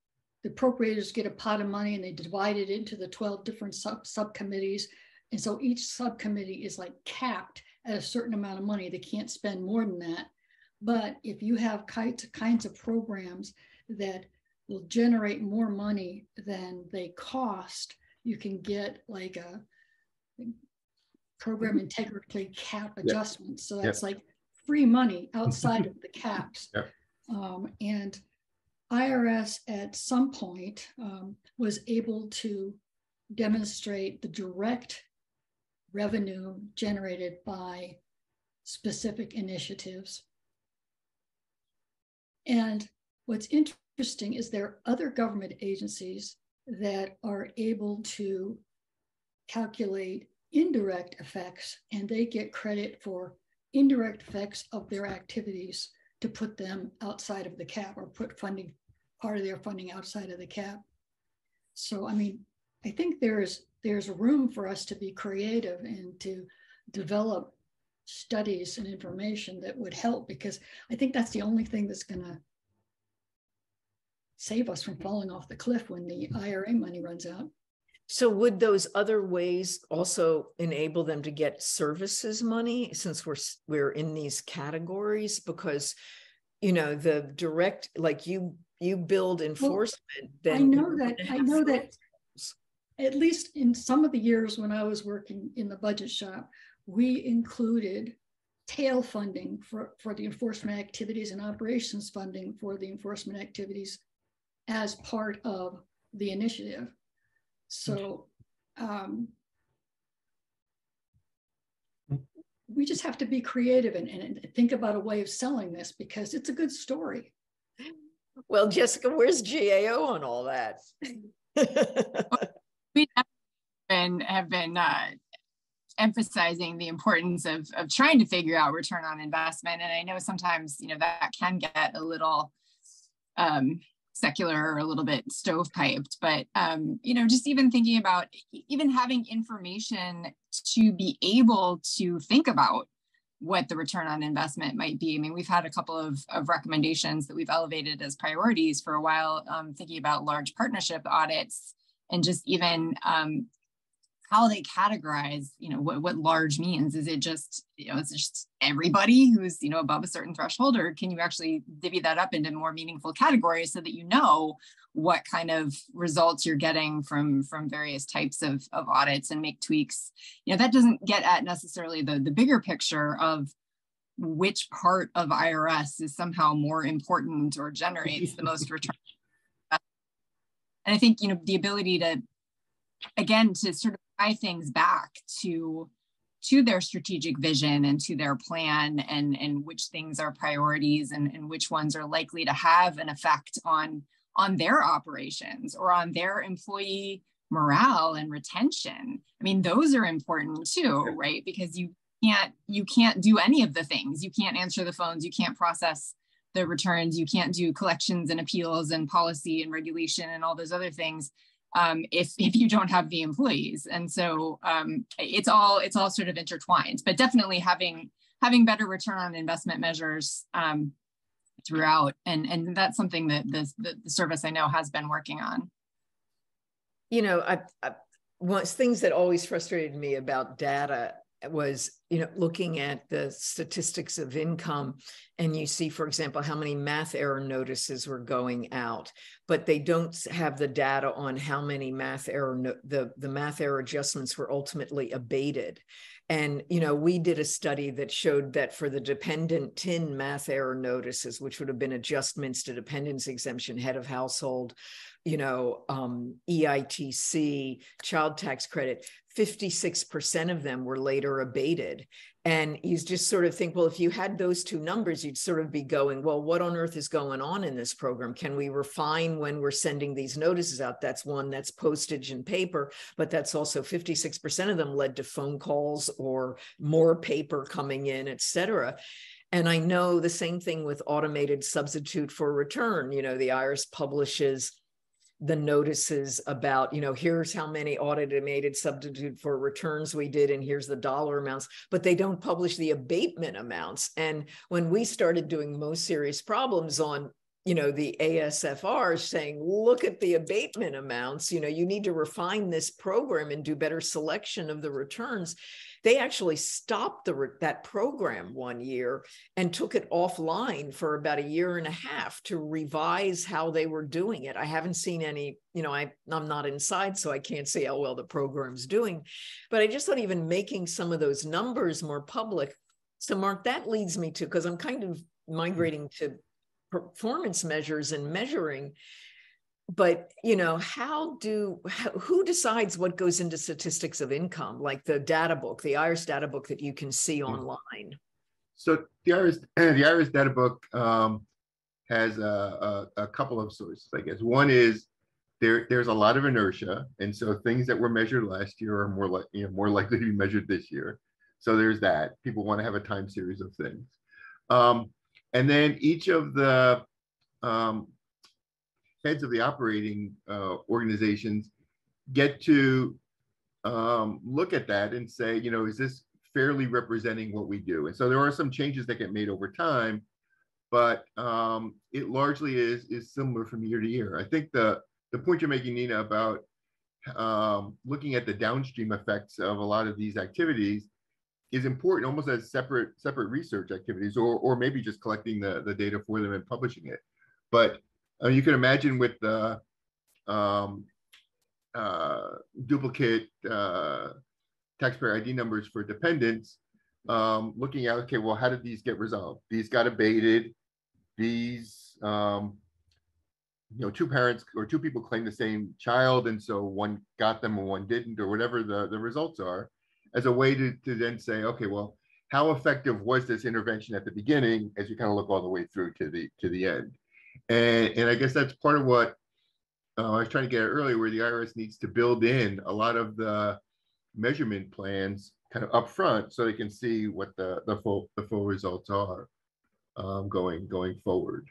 the appropriators get a pot of money and they divide it into the 12 different sub subcommittees. And so each subcommittee is like capped at a certain amount of money. They can't spend more than that. But if you have kinds, kinds of programs that will generate more money than they cost, you can get like a program mm-hmm. integrity cap adjustment. So that's like free money outside of the caps. Um, and IRS at some point um, was able to demonstrate the direct revenue generated by specific initiatives. And what's interesting is there are other government agencies that are able to calculate indirect effects and they get credit for indirect effects of their activities to put them outside of the cap or put funding part of their funding outside of the cap. So I mean, I think there's there's room for us to be creative and to develop studies and information that would help because I think that's the only thing that's going to save us from falling off the cliff when the IRA money runs out. So would those other ways also enable them to get services money since we're we're in these categories because you know the direct like you you build enforcement well, I know that I know that at least in some of the years when I was working in the budget shop we included tail funding for, for the enforcement activities and operations funding for the enforcement activities as part of the initiative. So um, we just have to be creative and, and think about a way of selling this because it's a good story. Well, Jessica, where's GAO on all that? we have been, have been uh, emphasizing the importance of, of trying to figure out return on investment. And I know sometimes, you know, that can get a little um, secular or a little bit stovepiped, but, um, you know, just even thinking about even having information to be able to think about what the return on investment might be. I mean, we've had a couple of, of recommendations that we've elevated as priorities for a while, um, thinking about large partnership audits and just even um, how they categorize, you know, what, what large means. Is it just, you know, is it just everybody who's, you know, above a certain threshold, or can you actually divvy that up into more meaningful categories so that you know what kind of results you're getting from from various types of, of audits and make tweaks? You know, that doesn't get at necessarily the, the bigger picture of which part of IRS is somehow more important or generates the most return. And I think, you know, the ability to, again, to sort of things back to to their strategic vision and to their plan and and which things are priorities and, and which ones are likely to have an effect on on their operations or on their employee morale and retention. I mean those are important too right? Because you can't you can't do any of the things. You can't answer the phones. You can't process the returns. You can't do collections and appeals and policy and regulation and all those other things um, if if you don't have the employees. And so um, it's all it's all sort of intertwined. But definitely having having better return on investment measures um, throughout, and and that's something that the, the, the service I know has been working on. You know, I, I one things that always frustrated me about data was you know looking at the statistics of income and you see for example how many math error notices were going out but they don't have the data on how many math error no- the the math error adjustments were ultimately abated and you know we did a study that showed that for the dependent tin math error notices which would have been adjustments to dependence exemption head of household you know, um, EITC, child tax credit, 56% of them were later abated. And you just sort of think, well, if you had those two numbers, you'd sort of be going, well, what on earth is going on in this program? Can we refine when we're sending these notices out? That's one, that's postage and paper, but that's also 56% of them led to phone calls or more paper coming in, et cetera. And I know the same thing with automated substitute for return. You know, the IRS publishes the notices about, you know, here's how many automated substitute for returns we did, and here's the dollar amounts, but they don't publish the abatement amounts. And when we started doing most serious problems on you know the ASFR saying look at the abatement amounts you know you need to refine this program and do better selection of the returns they actually stopped the that program one year and took it offline for about a year and a half to revise how they were doing it. I haven't seen any, you know, I, I'm not inside, so I can't see how well the program's doing. But I just thought even making some of those numbers more public. So, Mark, that leads me to because I'm kind of hmm. migrating to performance measures and measuring but you know how do who decides what goes into statistics of income like the data book the irs data book that you can see hmm. online? So the irs the irs data book um, has a, a, a, couple of sources i guess. One is there there's a lot of inertia and so things that were measured last year are more like you know more likely to be measured this year. So there's that. People want to have a time series of things. Um, and then each of the um, heads of the operating uh, organizations get to um, look at that and say, you know, is this fairly representing what we do? And so there are some changes that get made over time, but um, it largely is is similar from year to year. I think the the point you're making, Nina, about um, looking at the downstream effects of a lot of these activities is important almost as separate separate research activities or or maybe just collecting the, the data for them and publishing it. But uh, you can imagine with the um, uh, duplicate uh, taxpayer ID numbers for dependents, um, looking at, okay, well, how did these get resolved? These got abated. These, um, you know, two parents or two people claim the same child, and so one got them and one didn't, or whatever the, the results are, as a way to, to then say, okay, well, how effective was this intervention at the beginning as you kind of look all the way through to the to the end? And, and I guess that's part of what uh, I was trying to get at earlier, where the IRS needs to build in a lot of the measurement plans kind of upfront so they can see what the, the full the full results are um, going going forward.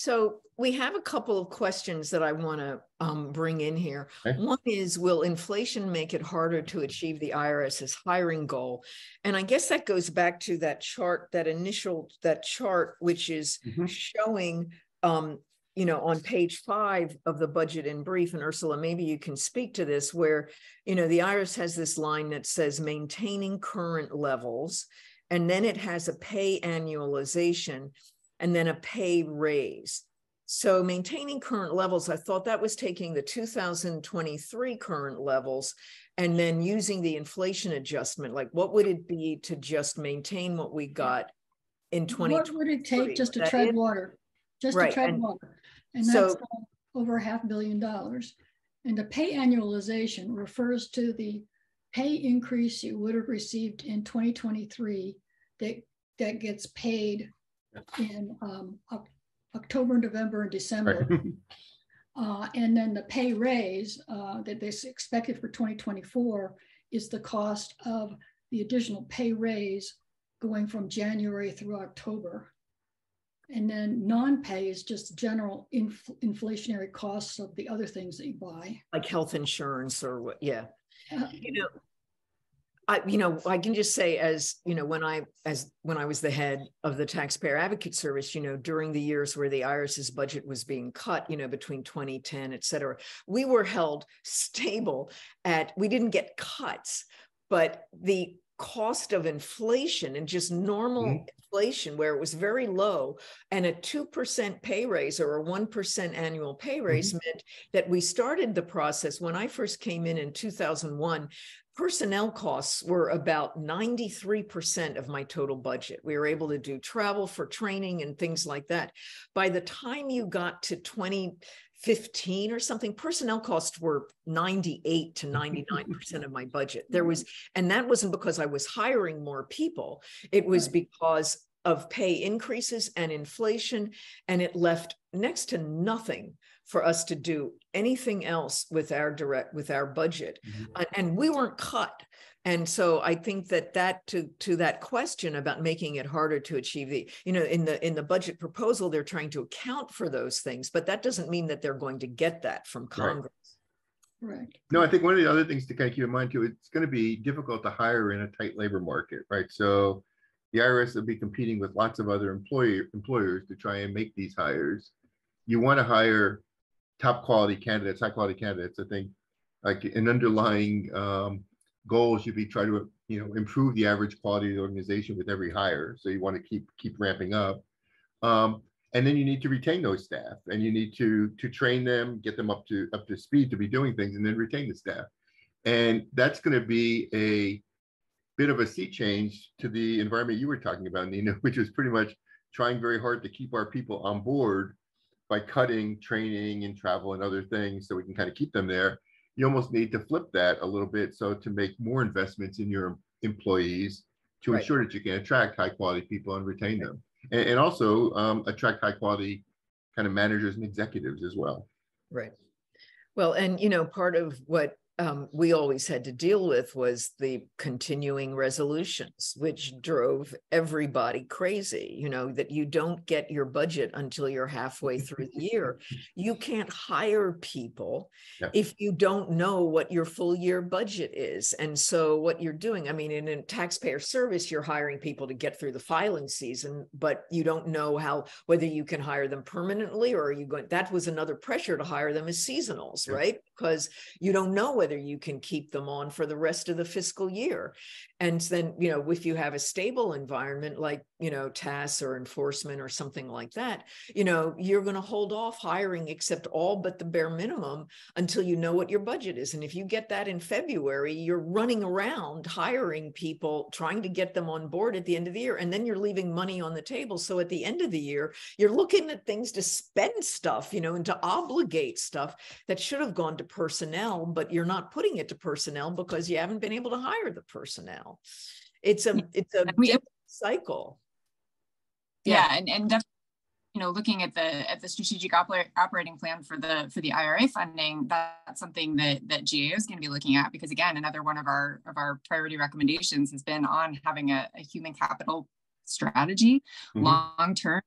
So we have a couple of questions that I want to um, bring in here. Okay. One is, will inflation make it harder to achieve the IRS's hiring goal? And I guess that goes back to that chart, that initial, that chart, which is mm-hmm. showing, um, you know, on page five of the budget in brief, and Ursula, maybe you can speak to this, where, you know, the IRS has this line that says maintaining current levels, and then it has a pay annualization and then a pay raise. So maintaining current levels, I thought that was taking the 2023 current levels and then using the inflation adjustment. Like, what would it be to just maintain what we got in 2020? What would it take just to tread water? Just right. to tread and water. And that's so, over half billion dollars. And the pay annualization refers to the pay increase you would have received in 2023 that, that gets paid in um, October, November, and December. Right. uh, and then the pay raise uh, that they expected for 2024 is the cost of the additional pay raise going from January through October. And then non-pay is just general inf- inflationary costs of the other things that you buy, like health insurance or what? Yeah, uh, you know, I, you know, I can just say as, you know, when I, as when I was the head of the taxpayer advocate service, you know, during the years where the IRS's budget was being cut, you know, between 2010, et cetera, we were held stable at, we didn't get cuts, but the cost of inflation and just normal mm-hmm. inflation where it was very low and a 2% pay raise or a 1% annual pay raise mm-hmm. meant that we started the process when i first came in in 2001 personnel costs were about 93% of my total budget. We were able to do travel for training and things like that. By the time you got to 2015 or something, personnel costs were 98 to 99% of my budget. There was, and that wasn't because I was hiring more people, it was because of pay increases and inflation, and it left next to nothing for us to do anything else with our direct with our budget. Mm-hmm. and we weren't cut and so i think that that to to that question about making it harder to achieve the you know in the in the budget proposal they're trying to account for those things but that doesn't mean that they're going to get that from congress. Right, right. no i think one of the other things to kind of keep in mind too it's going to be difficult to hire in a tight labor market right? So the irs will be competing with lots of other employer employers to try and make these hires. You want to hire top quality candidates, high quality candidates. I think like an underlying um, goal should be try to you know improve the average quality of the organization with every hire. So you want to keep keep ramping up, um, and then you need to retain those staff, and you need to to train them, get them up to up to speed to be doing things, and then retain the staff. And that's going to be a bit of a sea change to the environment you were talking about, Nina, which was pretty much trying very hard to keep our people on board by cutting training and travel and other things so we can kind of keep them there. You almost need to flip that a little bit so to make more investments in your employees to Right. ensure that you can attract high quality people and retain them. And, and also um, attract high quality kind of managers and executives as well. Right. Well, and you know, part of what um, we always had to deal with was the continuing resolutions, which drove everybody crazy. You know, that you don't get your budget until you're halfway through the year. You can't hire people Yeah. if you don't know what your full year budget is. And so, what you're doing, I mean, in a taxpayer service, you're hiring people to get through the filing season, but you don't know how whether you can hire them permanently or are you going. That was another pressure to hire them as seasonals, Yeah. right? Because you don't know whether you can keep them on for the rest of the fiscal year. And then, you know, if you have a stable environment like, you know, TAS or enforcement or something like that, you know, you're going to hold off hiring except all but the bare minimum until you know what your budget is. And if you get that in February, you're running around hiring people, trying to get them on board at the end of the year. And then you're leaving money on the table. So at the end of the year, you're looking at things to spend stuff, you know, and to obligate stuff that should have gone to personnel, but you're not putting it to personnel because you haven't been able to hire the personnel. It's a it's a we- cycle. yeah, and and definitely you know looking at the at the strategic oper- operating plan for the for the IRA funding that's something that that GAO is going to be looking at because again another one of our of our priority recommendations has been on having a, a human capital strategy Mhm. long term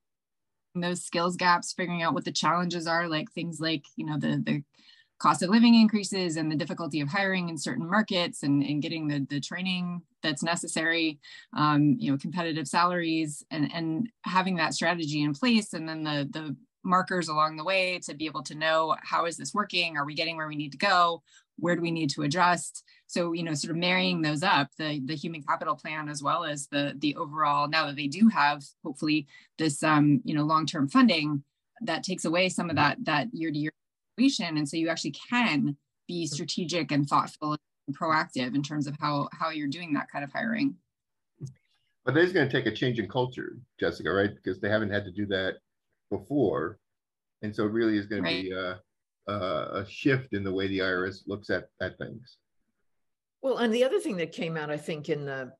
those skills gaps figuring out what the challenges are like things like you know the the cost of living increases and the difficulty of hiring in certain markets and, and getting the, the training that's necessary um, you know competitive salaries and and having that strategy in place and then the the markers along the way to be able to know how is this working? Are we getting where we need to go? Where do we need to adjust? So you know sort of marrying those up the the human capital plan as well as the the overall now that they do have hopefully this um you know long-term funding that takes away some of that that year-to-year situation and so you actually can be strategic and thoughtful and proactive in terms of how how you're doing that kind of hiring But it's going to take a change in culture, Jessica, right? Because they haven't had to do that before. And so it really is going to be a, a, a shift in the way the IRS looks at, at things. Well, and the other thing that came out, I think, in the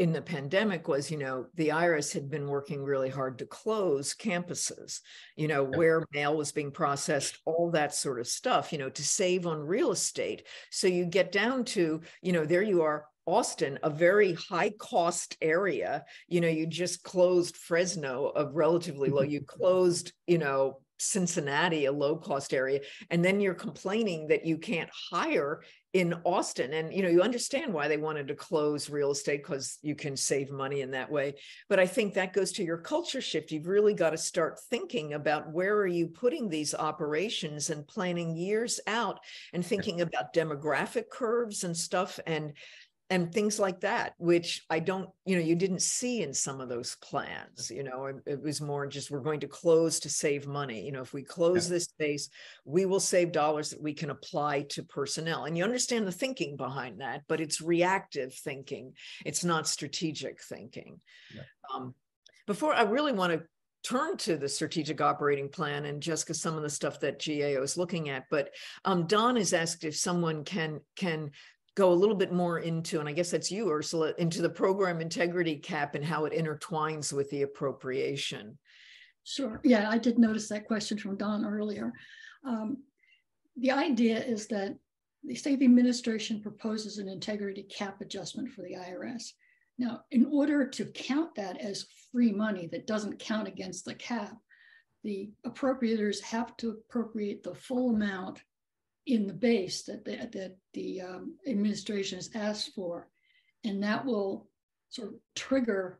in the pandemic was, you know, the IRS had been working really hard to close campuses, you know, where mail was being processed, all that sort of stuff, you know, to save on real estate. So you get down to, you know, there you are, Austin, a very high cost area. You know, you just closed Fresno, a relatively low, mm-hmm. you closed, you know, Cincinnati, a low cost area, and then you're complaining that you can't hire in Austin. And you know, you understand why they wanted to close real estate because you can save money in that way. But I think that goes to your culture shift. You've really got to start thinking about where are you putting these operations and planning years out and thinking about demographic curves and stuff and and things like that which i don't you know you didn't see in some of those plans you know it, was more just we're going to close to save money you know if we close this space we will save dollars that we can apply to personnel and you understand the thinking behind that but it's reactive thinking it's not strategic thinking Yeah. um, before i really want to turn to the strategic operating plan and Jessica, some of the stuff that GAO is looking at. But um, Don has asked if someone can can go a little bit more into, and I guess that's you, Ursula, into the program integrity cap and how it intertwines with the appropriation. Sure. Yeah, I did notice that question from Don earlier. Um, the idea is that the state administration proposes an integrity cap adjustment for the IRS. Now, in order to count that as free money that doesn't count against the cap, the appropriators have to appropriate the full amount in the base that the, that the um, administration has asked for. And that will sort of trigger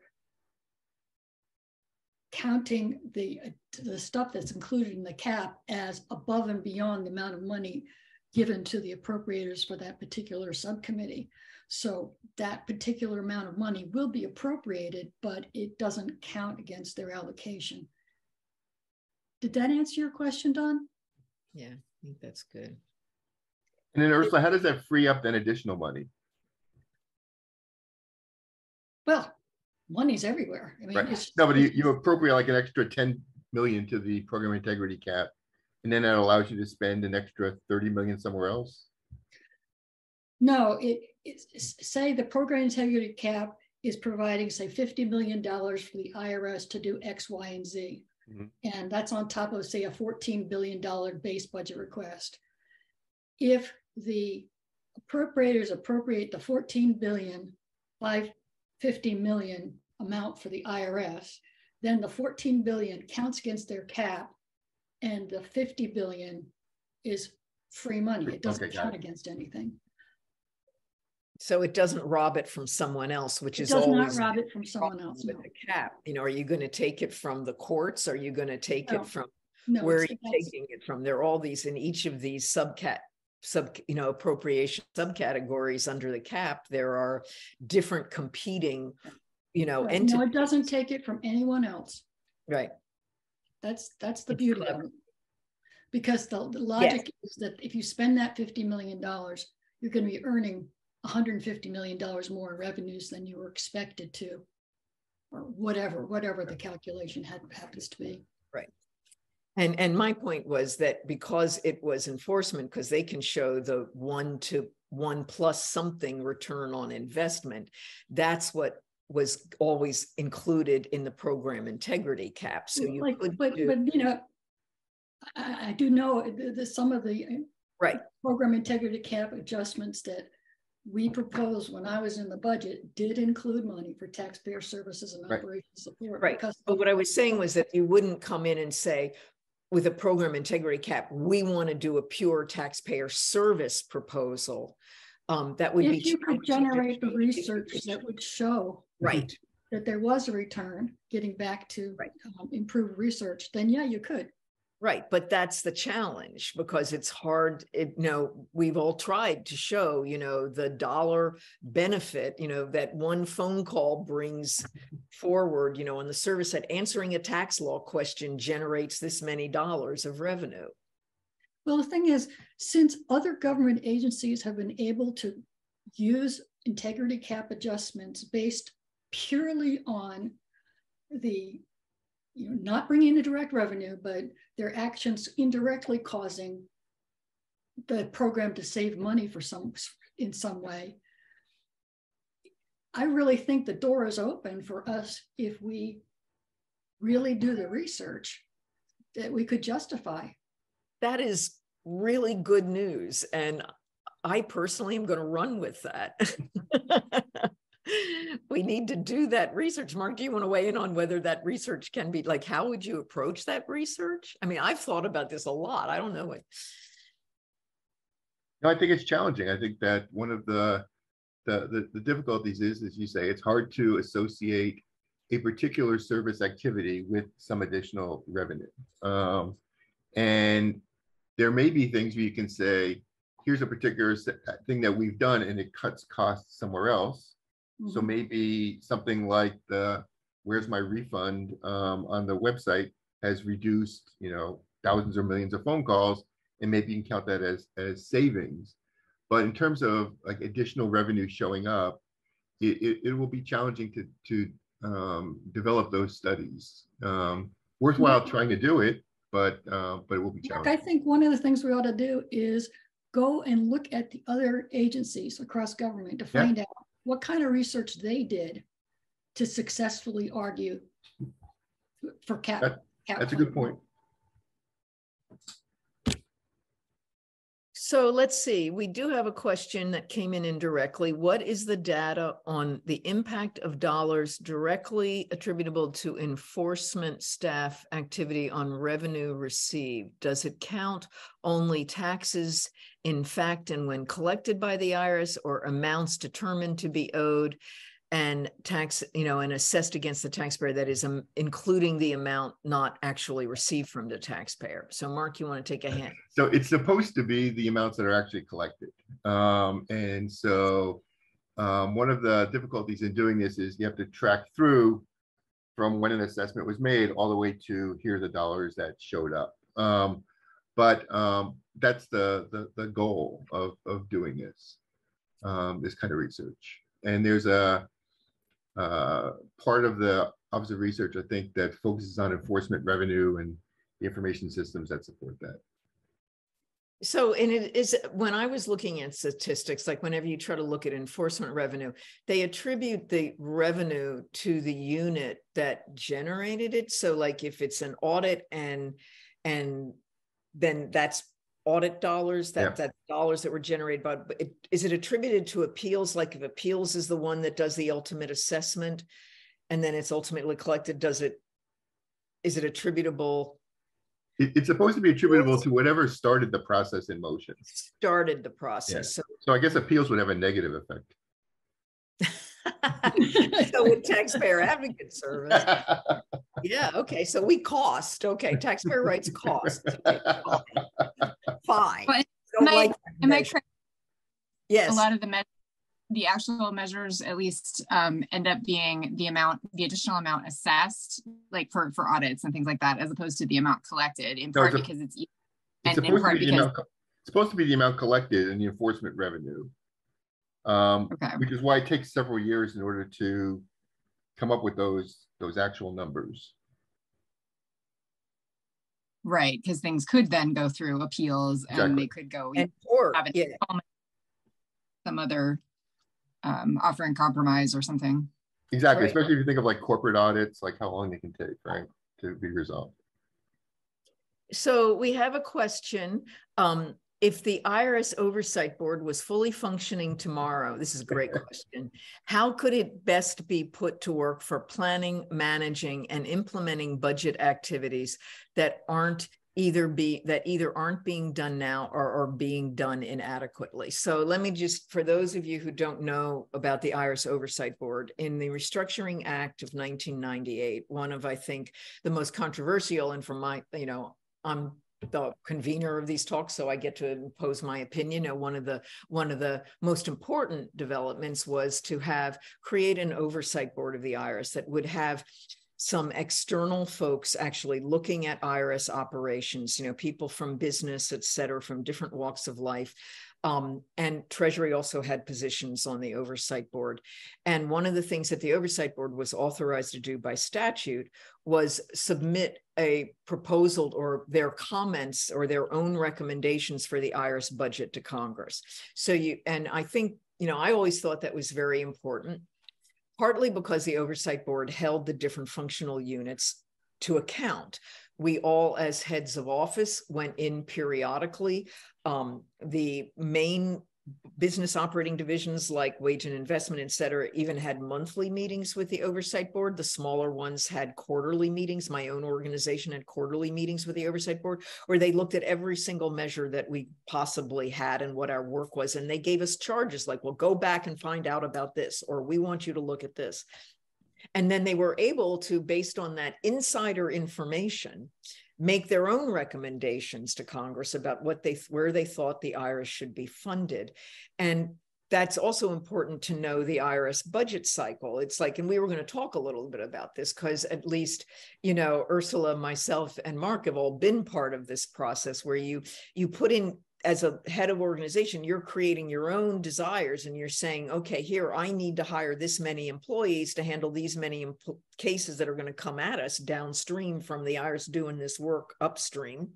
counting the, the stuff that's included in the cap as above and beyond the amount of money given to the appropriators for that particular subcommittee. So that particular amount of money will be appropriated, but it doesn't count against their allocation. Did that answer your question, Don? Yeah, I think that's good. And then Ursula, how does that free up then additional money? Well, money's everywhere. I mean, Right. it's, No, but you, you appropriate like an extra ten million to the program integrity cap, and then that allows you to spend an extra 30 million somewhere else? No, it, it's, say the program integrity cap is providing, say, $50 million for the IRS to do X, Y, and Z. Mhm. And that's on top of, say, a $14 billion base budget request. If the appropriators appropriate the 14 billion, 550 million amount for the IRS, then the 14 billion counts against their cap and the 50 billion is free money. It doesn't Okay, count it. against anything. So it doesn't rob it from someone else, which It is does not always. rob it from someone else. With No, the cap, you know, are you going to take it from the courts? Are you going to take No. it from, no. where are you taking it from? There are all these in each of these subcat, sub, you know, appropriation subcategories under the cap. There are different competing, you know, right, No, it doesn't take it from anyone else. right? That's, that's the It's beauty of it. Because the, the logic is that if you spend that fifty million dollars, you're gonna be earning hundred and fifty million dollars more in revenues than you were expected to. Or whatever, whatever the calculation had, happens to be. And, and my point was that because it was enforcement, because they can show the one to one plus something return on investment, that's what was always included in the program integrity cap. So you Like, could but, do, but, you know, I, I do know that, some of the. uh, Right. Program integrity cap adjustments that we proposed when I was in the budget did include money for taxpayer services and Right. operation support. Right. but what I was saying was that you wouldn't come in and say, with a program integrity cap, we want to do a pure taxpayer service proposal. Um, that would be. If you could generate the research that would show Right, that there was a return, getting back to Right. um, improved research, then yeah, you could. Right. But that's the challenge because it's hard, it, you know, we've all tried to show, you know, the dollar benefit, you know, that one phone call brings forward, you know, on the service that answering a tax law question generates this many dollars of revenue. Well, the thing is, since other government agencies have been able to use integrity cap adjustments based purely on the, you know, not bringing in direct revenue, but their actions indirectly causing the program to save money for some, in some way. I really think the door is open for us if we really do the research that we could justify. that is really good news. And I personally am going to run with that. we need to do that research. Mark, do you want to weigh in on whether that research can be like, how would you approach that research? I mean, I've thought about this a lot. I don't know it. No, I think it's challenging. I think that one of the, the, the, the difficulties is, as you say, it's hard to associate a particular service activity with some additional revenue. Um, and there may be things where you can say, here's a particular thing that we've done and it cuts costs somewhere else. So Mhm. maybe something like the, where's my refund um, on the website has reduced, you know, thousands or millions of phone calls, and maybe you can count that as, as savings. But in terms of like additional revenue showing up, it, it, it will be challenging to, to um, develop those studies. Um, worthwhile trying to do it, but, uh, but it will be Mark, I think one of the things we ought to do is go and look at the other agencies across government to Yeah. find out what kind of research they did to successfully argue for cap. That- That's a good point. So let's see, we do have a question that came in indirectly. What is the data on the impact of dollars directly attributable to enforcement staff activity on revenue received? Does it count only taxes in fact and when collected by the IRS or amounts determined to be owed? And tax, you know, and assessed against the taxpayer, that is, um, including the amount not actually received from the taxpayer. So Mark, you want to take a hint? So it's supposed to be the amounts that are actually collected. Um, and so um, one of the difficulties in doing this is you have to track through from when an assessment was made all the way to here are the dollars that showed up. Um, but um, that's the, the the goal of of doing this um, this kind of research. And there's a uh, part of the Office of Research, I think, that focuses on enforcement revenue and the information systems that support that. So, and it is when I was looking at statistics, like whenever you try to look at enforcement revenue, they attribute the revenue to the unit that generated it. So, like if it's an audit and and then that's audit dollars that yeah. that dollars that were generated by it, is it attributed to appeals? Like if appeals is the one that does the ultimate assessment and then it's ultimately collected does it is it attributable? It, it's supposed to be attributable to whatever started the process in motion. Started the process yeah. so, so i guess appeals would have a negative effect so with taxpayer advocate service yeah okay so we cost okay taxpayer rights cost okay, fine. But am I, like am I correct? Yes. A lot of the me- the actual measures at least um, end up being the amount, the additional amount assessed, like for for audits and things like that, as opposed to the amount collected. In part no, because it's, it's and in part because amount, it's supposed to be the amount collected in the enforcement revenue. Um, okay. Which is why it takes several years in order to come up with those those actual numbers. Right, because things could then go through appeals and exactly. they could go and or yeah. some other um, offer in compromise or something. Exactly, right. especially if you think of like corporate audits, like how long they can take, right, to be resolved. So we have a question. Um, if the IRS Oversight Board was fully functioning tomorrow, this is a great question, how could it best be put to work for planning, managing, and implementing budget activities that aren't either be that either aren't being done now or are being done inadequately. So let me just, for those of you who don't know about the IRS Oversight Board, in the Restructuring Act of 1998, one of I think the most controversial, and from my, you know, I'm the convener of these talks, so I get to impose my opinion. And one of the one of the most important developments was to have create an oversight board of the IRS that would have some external folks actually looking at IRS operations, you know, people from business, et cetera, from different walks of life, um, and Treasury also had positions on the oversight board. And one of the things that the oversight board was authorized to do by statute was submit a proposal or their comments or their own recommendations for the IRS budget to Congress. So you, and I think, you know, I always thought that was very important, partly because the oversight board held the different functional units to account we all as heads of office went in periodically um, the main business operating divisions like wage and investment, et cetera, even had monthly meetings with the oversight board. The smaller ones had quarterly meetings. My own organization had quarterly meetings with the oversight board where they looked at every single measure that we possibly had and what our work was. And they gave us charges like, well, go back and find out about this, or we want you to look at this. And then they were able to, based on that insider information, make their own recommendations to Congress about what they where they thought the IRS should be funded. And that's also important to know the IRS budget cycle. It's like, and we were going to talk a little bit about this because at least, you know, Ursula, myself, and Mark have all been part of this process where you you put in as a head of organization, you're creating your own desires and you're saying, okay, here, I need to hire this many employees to handle these many cases that are going to come at us downstream from the IRS doing this work upstream.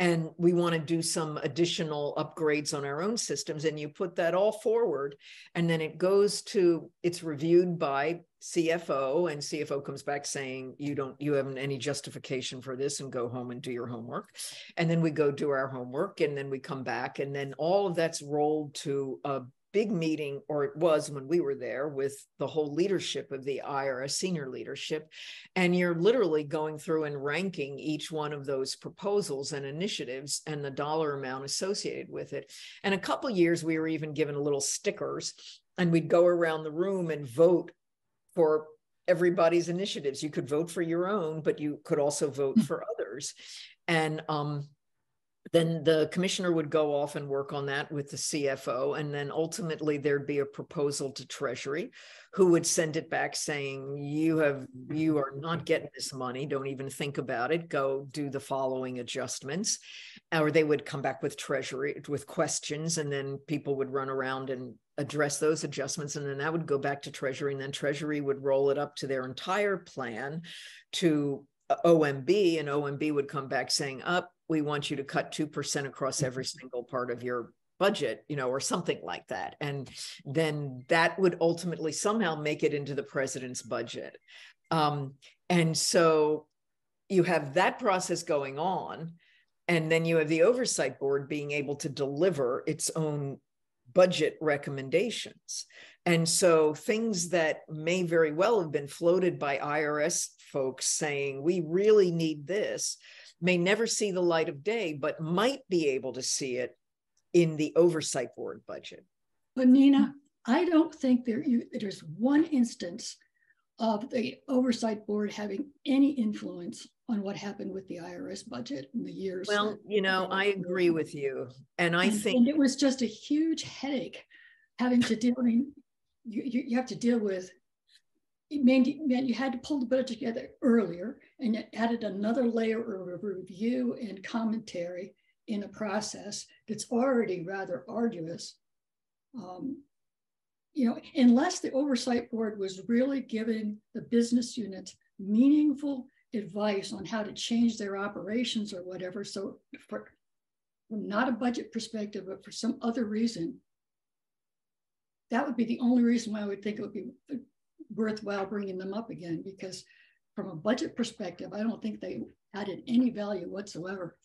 And we want to do some additional upgrades on our own systems and you put that all forward and then it goes to it's reviewed by cfo and cfo comes back saying you don't you haven't any justification for this and go home and do your homework and then we go do our homework and then we come back and then all of that's rolled to a big meeting, or it was when we were there with the whole leadership of the IRS, senior leadership. And you're literally going through and ranking each one of those proposals and initiatives and the dollar amount associated with it. And a couple years, we were even given a little stickers, and we'd go around the room and vote for everybody's initiatives. You could vote for your own, but you could also vote hmm. for others. And um, then the commissioner would go off and work on that with the CFO. And then ultimately there'd be a proposal to Treasury who would send it back saying, you have, you are not getting this money. Don't even think about it. Go do the following adjustments. Or they would come back with Treasury with questions and then people would run around and address those adjustments. And then that would go back to Treasury and then Treasury would roll it up to their entire plan to OMB and OMB would come back saying, up, we want you to cut 2% across every mm-hmm. single part of your budget, you know, or something like that. And then that would ultimately somehow make it into the president's budget. Um, and so you have that process going on. And then you have the oversight board being able to deliver its own budget recommendations. And so things that may very well have been floated by IRS folks saying, we really need this, may never see the light of day, but might be able to see it in the oversight board budget. But Nina, I don't think there you, there's one instance of the oversight board having any influence on what happened with the IRS budget in the years. Well, you know, I agree with you. And I and, think and it was just a huge headache having to deal. I mean, you, you, have to deal with it meant, meant you had to pull the budget together earlier and it added another layer of review and commentary in a process that's already rather arduous. Um, you know, unless the oversight board was really giving the business units meaningful advice on how to change their operations or whatever. So for not a budget perspective, but for some other reason, that would be the only reason why I would think it would be worthwhile bringing them up again because from a budget perspective, I don't think they added any value whatsoever.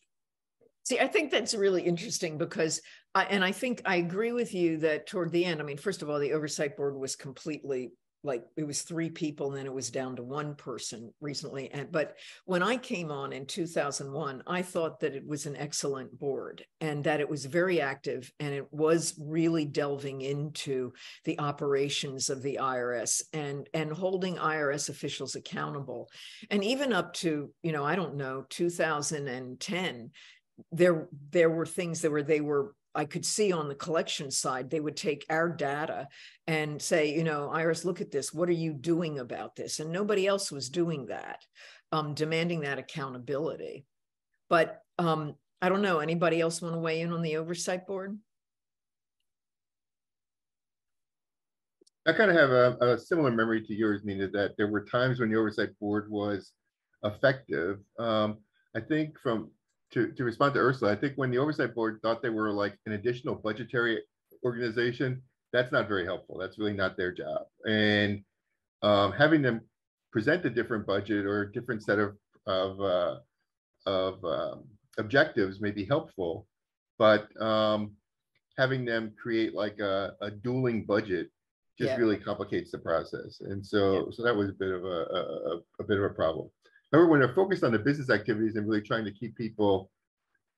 See, I think that's really interesting because, I, and I think I agree with you that toward the end, I mean, first of all, the oversight board was completely like it was three people and then it was down to one person recently. And but when i came on in 2001 i thought that it was an excellent board and that it was very active and it was really delving into the operations of the irs and and holding irs officials accountable. And even up to you know i don't know 2010 there there were things that were they were I could see on the collection side, they would take our data and say, you know, IRS, look at this. What are you doing about this? And nobody else was doing that, um, demanding that accountability. But um, I don't know. Anybody else want to weigh in on the oversight board? I kind of have a, a, similar memory to yours, Nina, that there were times when the oversight board was effective. Um, I think from to, to respond to Ursula, I think when the oversight board thought they were like an additional budgetary organization, that's not very helpful. That's really not their job. And um, having them present a different budget or a different set of of uh, of um, objectives may be helpful, but um, having them create like a, a dueling budget just yeah. really complicates the process. And so yeah. so that was a bit of a, a, a bit of a problem. Remember when they're focused on the business activities and really trying to keep people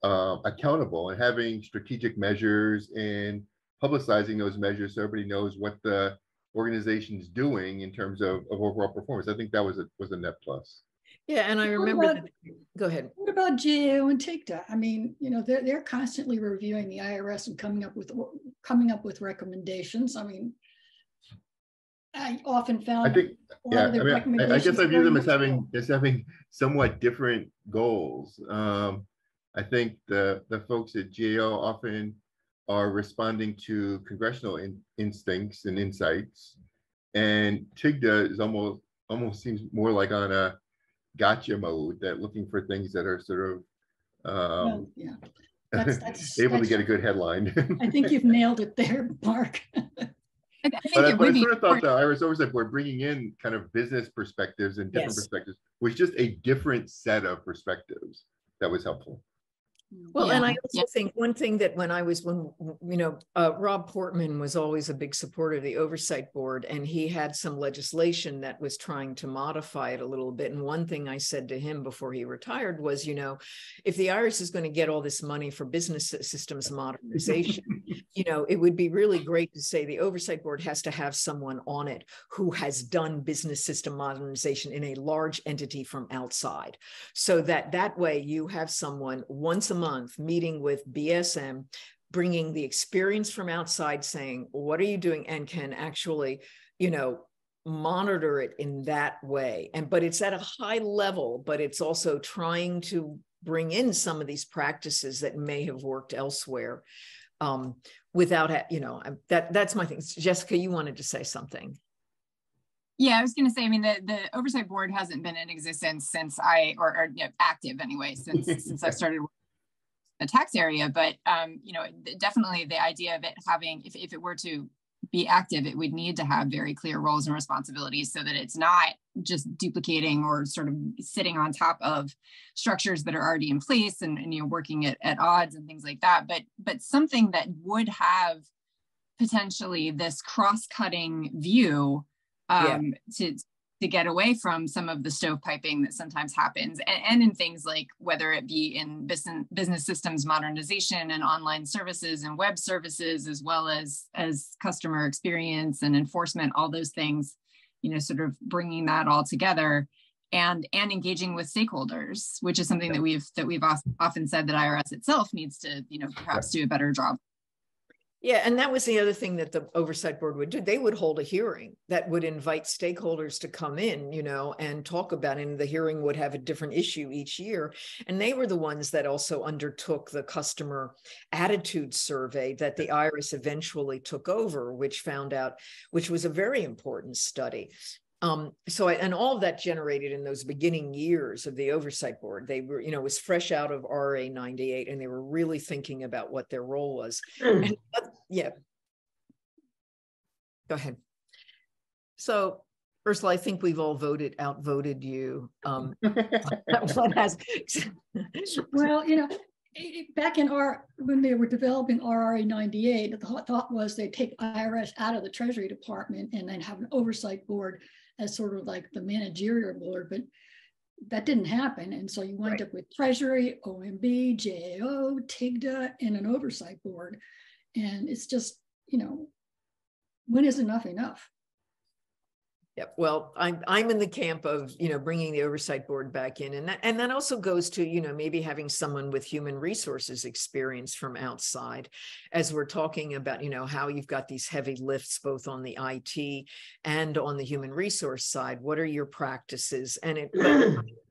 uh, accountable and having strategic measures and publicizing those measures so everybody knows what the organization's doing in terms of, of overall performance. I think that was a was a net plus. Yeah, and I remember. About, that, go ahead. What about GAO and TIGTA? I mean, you know, they're they're constantly reviewing the IRS and coming up with coming up with recommendations. I mean, I often found. I think, yeah, I, mean, I, I guess I view them as having as having somewhat different goals. Um, I think the the folks at GAO often are responding to congressional in, instincts and insights, and TIGTA is almost almost seems more like on a gotcha mode that looking for things that are sort of um, well, yeah. That's, that's, able that's, to get a good headline. I think you've nailed it there, Mark. I, I but, I, but I sort of thought the IRS oversight board bringing in kind of business perspectives and different yes. perspectives was just a different set of perspectives that was helpful. Well, yeah. and I also yeah. think one thing that when I was when you know uh, Rob Portman was always a big supporter of the oversight board, and he had some legislation that was trying to modify it a little bit. And one thing I said to him before he retired was, you know, if the IRS is going to get all this money for business systems modernization, you know, it would be really great to say the oversight board has to have someone on it who has done business system modernization in a large entity from outside. So that that way you have someone once a month meeting with BSM, bringing the experience from outside saying, what are you doing? And can actually, you know, monitor it in that way and but it's at a high level but it's also trying to bring in some of these practices that may have worked elsewhere um, without you know that that's my thing jessica you wanted to say something yeah, I was going to say. I mean, the the oversight board hasn't been in existence since I, or, or you know, active anyway, since since I started the tax area. But um, you know, definitely the idea of it having, if if it were to be active, it would need to have very clear roles and responsibilities so that it's not just duplicating or sort of sitting on top of structures that are already in place and, and you know working at, at odds and things like that. But but something that would have potentially this cross-cutting view um, yeah. to to get away from some of the stovepiping that sometimes happens and, and, in things like whether it be in business business systems modernization and online services and web services as well as as customer experience and enforcement all those things you know sort of bringing that all together and and engaging with stakeholders which is something that we've that we've often said that irs itself needs to you know perhaps do a better job yeah, and that was the other thing that the oversight board would do. They would hold a hearing that would invite stakeholders to come in, you know, and talk about it. And the hearing would have a different issue each year. And they were the ones that also undertook the customer attitude survey that the IRS eventually took over, which found out, which was a very important study. Um, so I, and all of that generated in those beginning years of the oversight board they were you know was fresh out of RRA 98 and they were really thinking about what their role was mm. and, yeah go ahead so Ursula, I think we've all voted, outvoted you. Um, has... well, you know, back in our when they were developing RRA 98, the thought was they'd take IRS out of the Treasury Department and then have an oversight board as sort of like the managerial board, but that didn't happen. And so you wind right. up with Treasury, OMB, GAO, TIGTA, and an oversight board. And it's just, you know, when is enough enough? Yep. Well, I'm I'm in the camp of you know bringing the oversight board back in, and that and that also goes to you know maybe having someone with human resources experience from outside, as we're talking about you know how you've got these heavy lifts both on the IT and on the human resource side. What are your practices? And it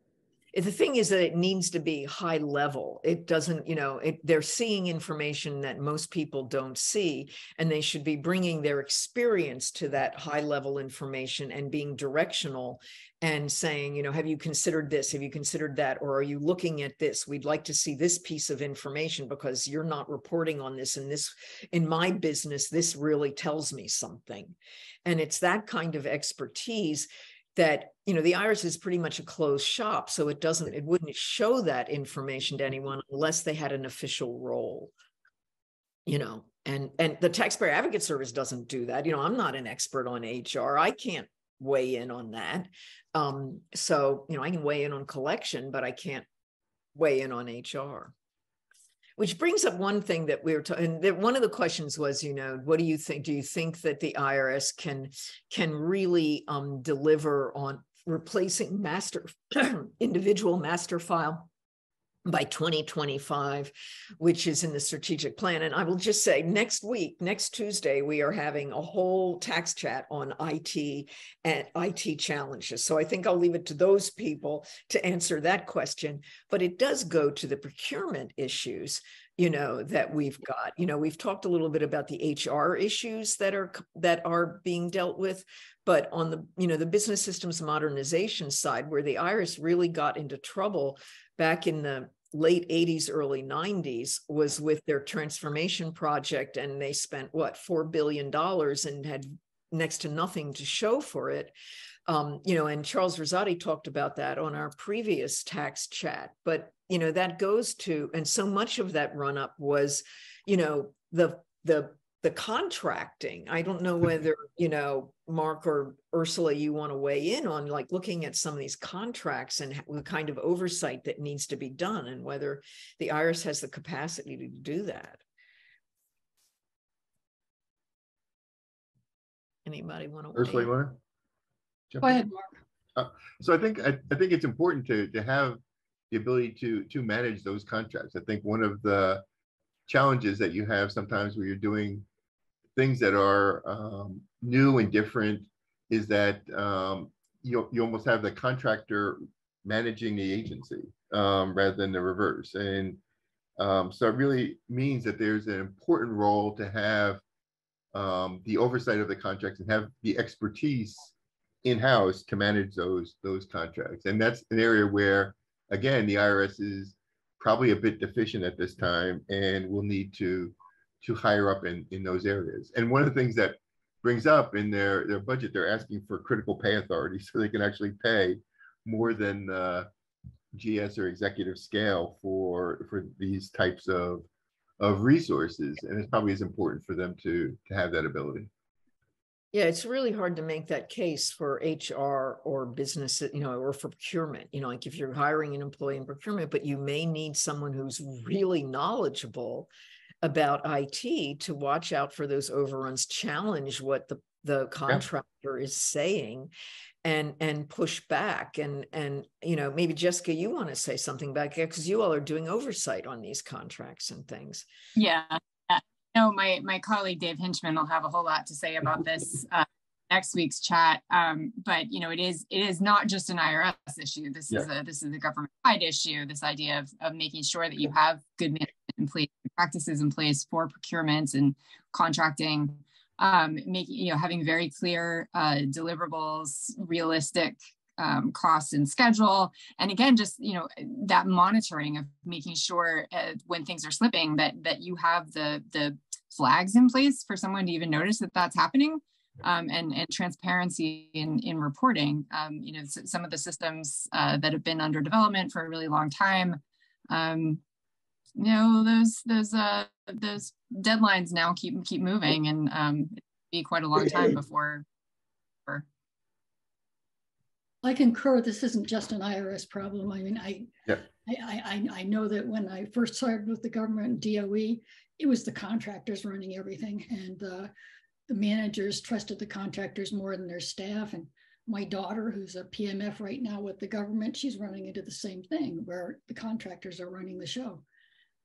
the thing is that it needs to be high level. It doesn't you know it, they're seeing information that most people don't see and they should be bringing their experience to that high level information and being directional and saying you know have you considered this? Have you considered that? Or are you looking at this? We'd like to see this piece of information because you're not reporting on this and this in my business this really tells me something. And it's that kind of expertise that you know the irs is pretty much a closed shop so it doesn't it wouldn't show that information to anyone unless they had an official role you know? And and the taxpayer advocate service doesn't do that. You know i'm not an expert on hr i can't weigh in on that. Um so you know i can weigh in on collection but i can't weigh in on hr which brings up one thing that we were talking and one of the questions was you know what do you think do you think that the irs can can really um, deliver on replacing master individual master file by 2025, which is in the strategic plan. And I will just say next week, next Tuesday, we are having a whole tax chat on IT and IT challenges. So I think I'll leave it to those people to answer that question. But it does go to the procurement issues you know that we've got. You know we've talked a little bit about the hr issues that are that are being dealt with but on the you know the business systems modernization side where the irs really got into trouble back in the late 80s early 90s was with their transformation project and they spent what 4 billion dollars and had next to nothing to show for it. Um, you know and Charles Rossotti talked about that on our previous tax chat but you know that goes to and so much of that run up was you know the the the contracting. I don't know mm-hmm. whether you know mark or ursula you want to weigh in on like looking at some of these contracts and the kind of oversight that needs to be done and whether the irs has the capacity to do that. Anybody want to ursula you want to go ahead mark. Uh, so i think I, I think it's important to to have the ability to to manage those contracts. I think one of the challenges that you have sometimes where you're doing things that are um, new and different is that um, you you almost have the contractor managing the agency um, rather than the reverse, and um, so it really means that there's an important role to have um, the oversight of the contracts and have the expertise in-house to manage those those contracts. And that's an area where, again, the IRS is probably a bit deficient at this time and will need to to hire up in, in those areas. And one of the things that brings up in their, their budget, they're asking for critical pay authority so they can actually pay more than uh, GS or executive scale for for these types of of resources, and it's probably as important for them to to have that ability. Yeah, it's really hard to make that case for HR or business, you know, or for procurement. You know, like if you're hiring an employee in procurement, but you may need someone who's really knowledgeable about IT to watch out for those overruns, challenge what the the contractor yeah. is saying and and push back and and you know maybe jessica you want to say something back here because you all are doing oversight on these contracts and things yeah no my my colleague dave hinchman will have a whole lot to say about this uh, next week's chat. Um, but you know it is it is not just an irs issue. This yeah. is a this is a government wide issue this idea of, of making sure that you have good management in place practices in place for procurement and contracting um, making you know having very clear uh, deliverables, realistic um, cost and schedule, and again, just you know that monitoring of making sure uh, when things are slipping that that you have the the flags in place for someone to even notice that that's happening. Um, and, and transparency in, in reporting. Um, you know, some of the systems uh, that have been under development for a really long time, um, you know those those uh those deadlines now keep keep moving and um be quite a long time before I concur. This isn't just an IRS problem. I mean, I, yeah. I, I, I know that when I first started with the government DOE, it was the contractors running everything, and uh, the managers trusted the contractors more than their staff. And my daughter, who's a PMF right now with the government, she's running into the same thing where the contractors are running the show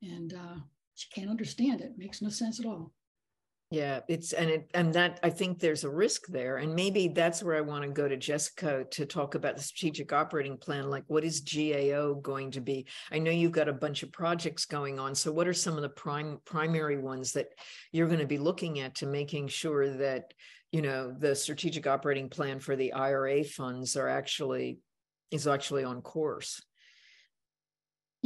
and uh, she can't understand it. it. Makes no sense at all. Yeah, it's and it and that I think there's a risk there. And maybe that's where I want to go to Jessica to talk about the strategic operating plan. Like what is GAO going to be? I know you've got a bunch of projects going on. So what are some of the prime primary ones that you're going to be looking at to making sure that, you know, the strategic operating plan for the IRA funds are actually is actually on course?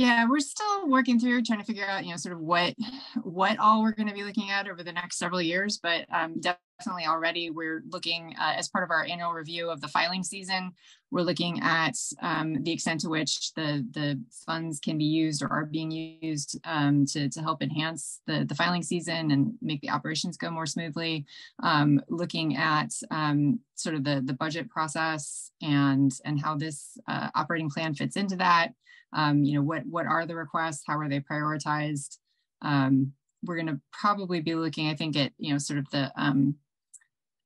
Yeah, we're still working through trying to figure out, you know, sort of what what all we're going to be looking at over the next several years. But um, definitely already we're looking uh, as part of our annual review of the filing season. We're looking at um, the extent to which the the funds can be used or are being used um, to to help enhance the the filing season and make the operations go more smoothly. Um, looking at um, sort of the the budget process and and how this uh, operating plan fits into that um, you know, what, what are the requests? How are they prioritized? Um, we're going to probably be looking, I think, at, you know, sort of the, um,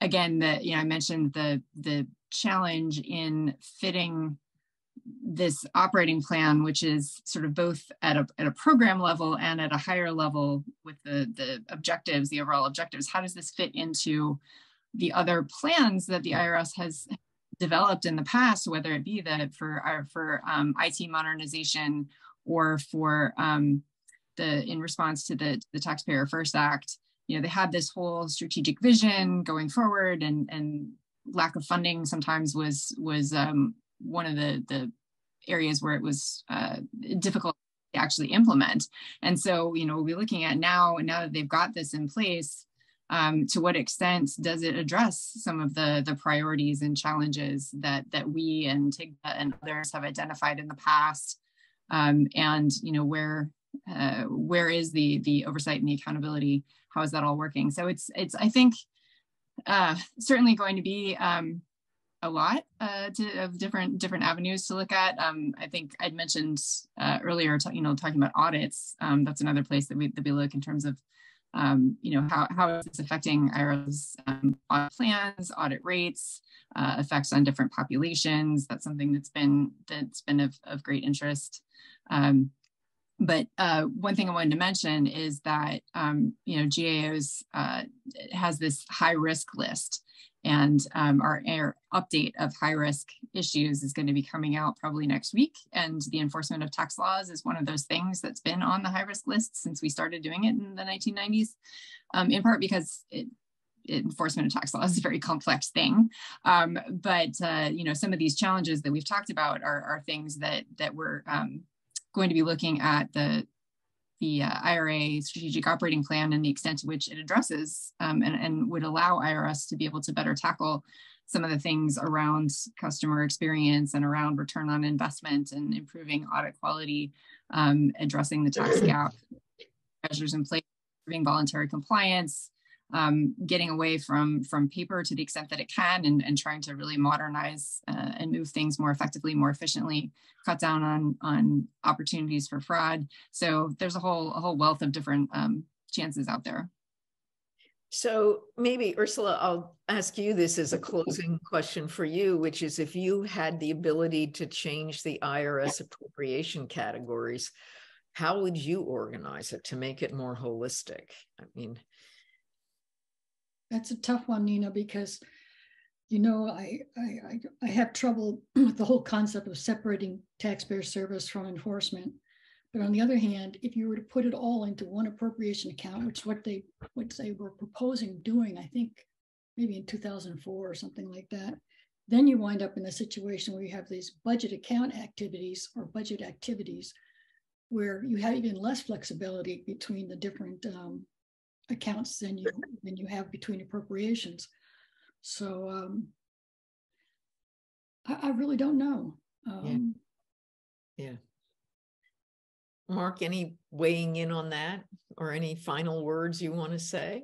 again, the, you know, I mentioned the, the challenge in fitting this operating plan, which is sort of both at a, at a program level and at a higher level with the, the objectives, the overall objectives. How does this fit into the other plans that the IRS has developed in the past, whether it be that for our, for um, IT modernization or for um, the in response to the the Taxpayer First Act, you know, they had this whole strategic vision going forward, and and lack of funding sometimes was was um, one of the the areas where it was uh, difficult to actually implement. And so, you know, we'll be looking at now, and now that they've got this in place, um, to what extent does it address some of the the priorities and challenges that that we and TIGTA and others have identified in the past um, and you know where uh, where is the the oversight and the accountability how is that all working so it's it's I think uh, certainly going to be um, a lot uh, to, of different different avenues to look at. Um, I think I'd mentioned uh, earlier, you know, talking about audits. Um, that's another place that we that we look in terms of um, you know, how, how is this affecting IRA's um, audit plans, audit rates, uh, effects on different populations. That's something that's been that's been of, of great interest. Um, but uh, one thing I wanted to mention is that um, you know GAO's uh, has this high risk list, and um, our, our, update of high risk issues is going to be coming out probably next week. And the enforcement of tax laws is one of those things that's been on the high risk list since we started doing it in the 1990s, um, in part because it, enforcement of tax law is a very complex thing. Um, but uh, you know, some of these challenges that we've talked about are, are things that that we're um, going to be looking at the the uh, IRA strategic operating plan and the extent to which it addresses um, and, and would allow IRS to be able to better tackle some of the things around customer experience and around return on investment and improving audit quality, um, addressing the tax gap, measures in place, improving voluntary compliance, um, getting away from from paper to the extent that it can and, and trying to really modernize uh, and move things more effectively more efficiently cut down on on opportunities for fraud. So there's a whole a whole wealth of different um, chances out there. So maybe ursula i'll ask you this as a closing question for you which is if you had the ability to change the irs appropriation categories how would you organize it to make it more holistic? I mean that's a tough one, Nina, because you know I, I I have trouble with the whole concept of separating taxpayer service from enforcement. But on the other hand, if you were to put it all into one appropriation account, which what they what they were proposing doing, I think maybe in 2004 or something like that, then you wind up in a situation where you have these budget account activities or budget activities where you have even less flexibility between the different um, accounts than you than you have between appropriations. So um, I, I really don't know. Um, yeah. yeah. Mark, any weighing in on that or any final words you want to say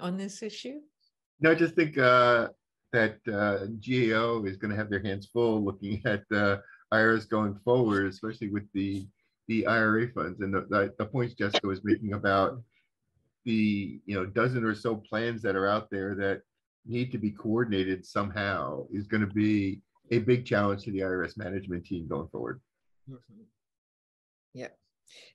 on this issue? No, I just think uh, that uh, GAO is going to have their hands full looking at uh, IRS going forward, especially with the the IRA funds and the, the, the points Jessica was making about the you know dozen or so plans that are out there that need to be coordinated somehow is going to be a big challenge to the IRS management team going forward. Yeah.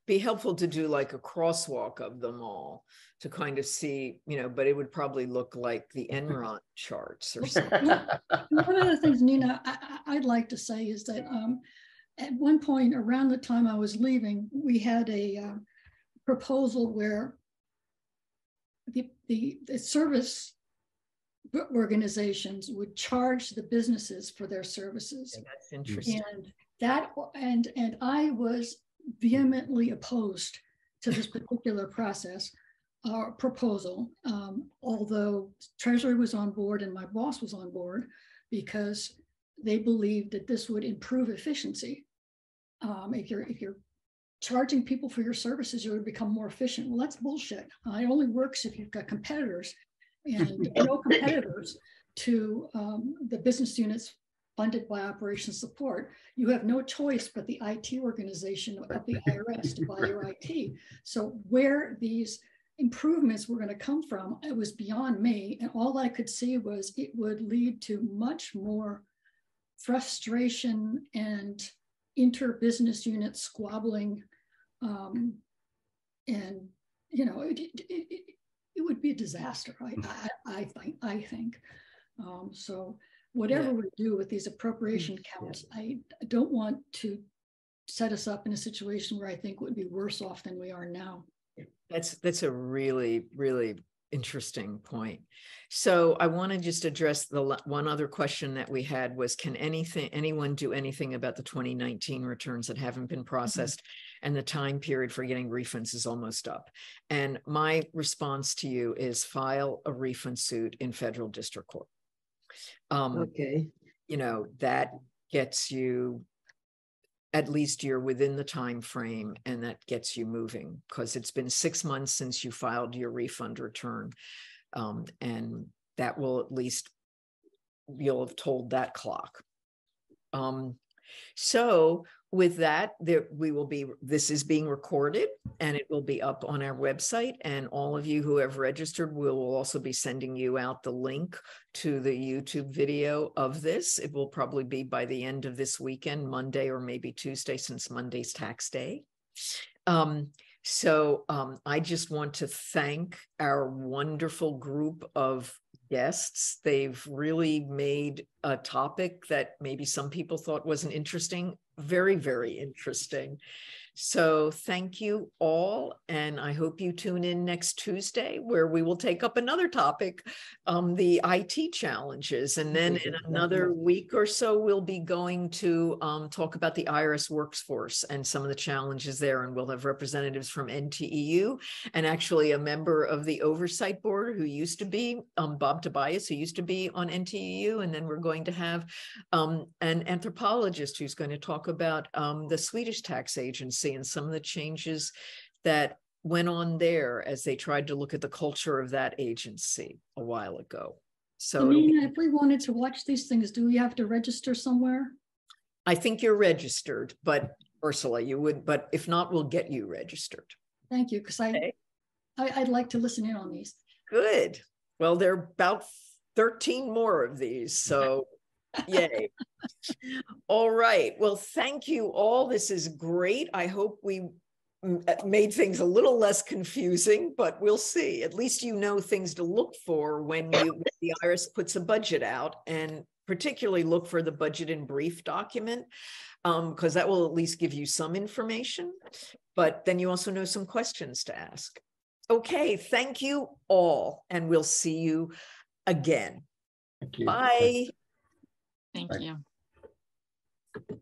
Be helpful to do like a crosswalk of them all to kind of see, you know, but it would probably look like the Enron charts or something. One of the things, Nina, I, would like to say is that um, at one point around the time I was leaving, we had a uh, proposal where the, the, the service organizations would charge the businesses for their services. Yeah, that's interesting. And that and and I was vehemently opposed to this particular process uh, proposal, um, although Treasury was on board and my boss was on board because they believed that this would improve efficiency. Um, if you're if you're charging people for your services, you would become more efficient. Well, that's bullshit. Uh, it only works if you've got competitors and no competitors to um, the business units funded by operations support. You have no choice but the IT organization of the IRS to buy your IT. So where these improvements were going to come from, it was beyond me. And all I could see was it would lead to much more frustration and inter-business unit squabbling um, and you know it, it, it, it, would be a disaster I, hmm. I, I think I think um, so whatever yeah. we do with these appropriation hmm. counts yeah. I don't want to set us up in a situation where I think would be worse off than we are now that's that's a really really interesting point. So I want to just address the one other question that we had was can anything anyone do anything about the 2019 returns that haven't been mm-hmm. processed mm-hmm. And the time period for getting refunds is almost up. And my response to you is file a refund suit in federal district court. Um, okay. You know, that gets you at least you're within the time frame and that gets you moving because it's been six months since you filed your refund return um, and that will at least you'll have told that clock um, So with that, there we will be. This is being recorded, and it will be up on our website. And all of you who have registered, we will also be sending you out the link to the YouTube video of this. It will probably be by the end of this weekend, Monday or maybe Tuesday, since Monday's tax day. Um, so um, I just want to thank our wonderful group of guests. They've really made a topic that maybe some people thought wasn't interesting, very, very interesting. So thank you all. And I hope you tune in next Tuesday where we will take up another topic, um, the IT challenges. And then in another week or so, we'll be going to um, talk about the IRS workforce and some of the challenges there. And we'll have representatives from NTEU and actually a member of the oversight board who used to be um, Bob Tobias, who used to be on NTEU. And then we're going to have um, an anthropologist who's going to talk about um, the Swedish tax agency and some of the changes that went on there as they tried to look at the culture of that agency a while ago. So, Nina, if we wanted to watch these things, do we have to register somewhere? I think you're registered, but Ursula, you would, but if not, we'll get you registered. Thank you, because I, okay. I, I'd like to listen in on these. Good. Well, there are about 13 more of these. So Yay. all right. Well, thank you all. This is great. I hope we uh, made things a little less confusing, but we'll see. At least you know things to look for when you when the IRS puts a budget out, and particularly look for the budget in brief document, because um, that will at least give you some information. But then you also know some questions to ask. Okay, thank you all, and we'll see you again. Thank you. Bye. You.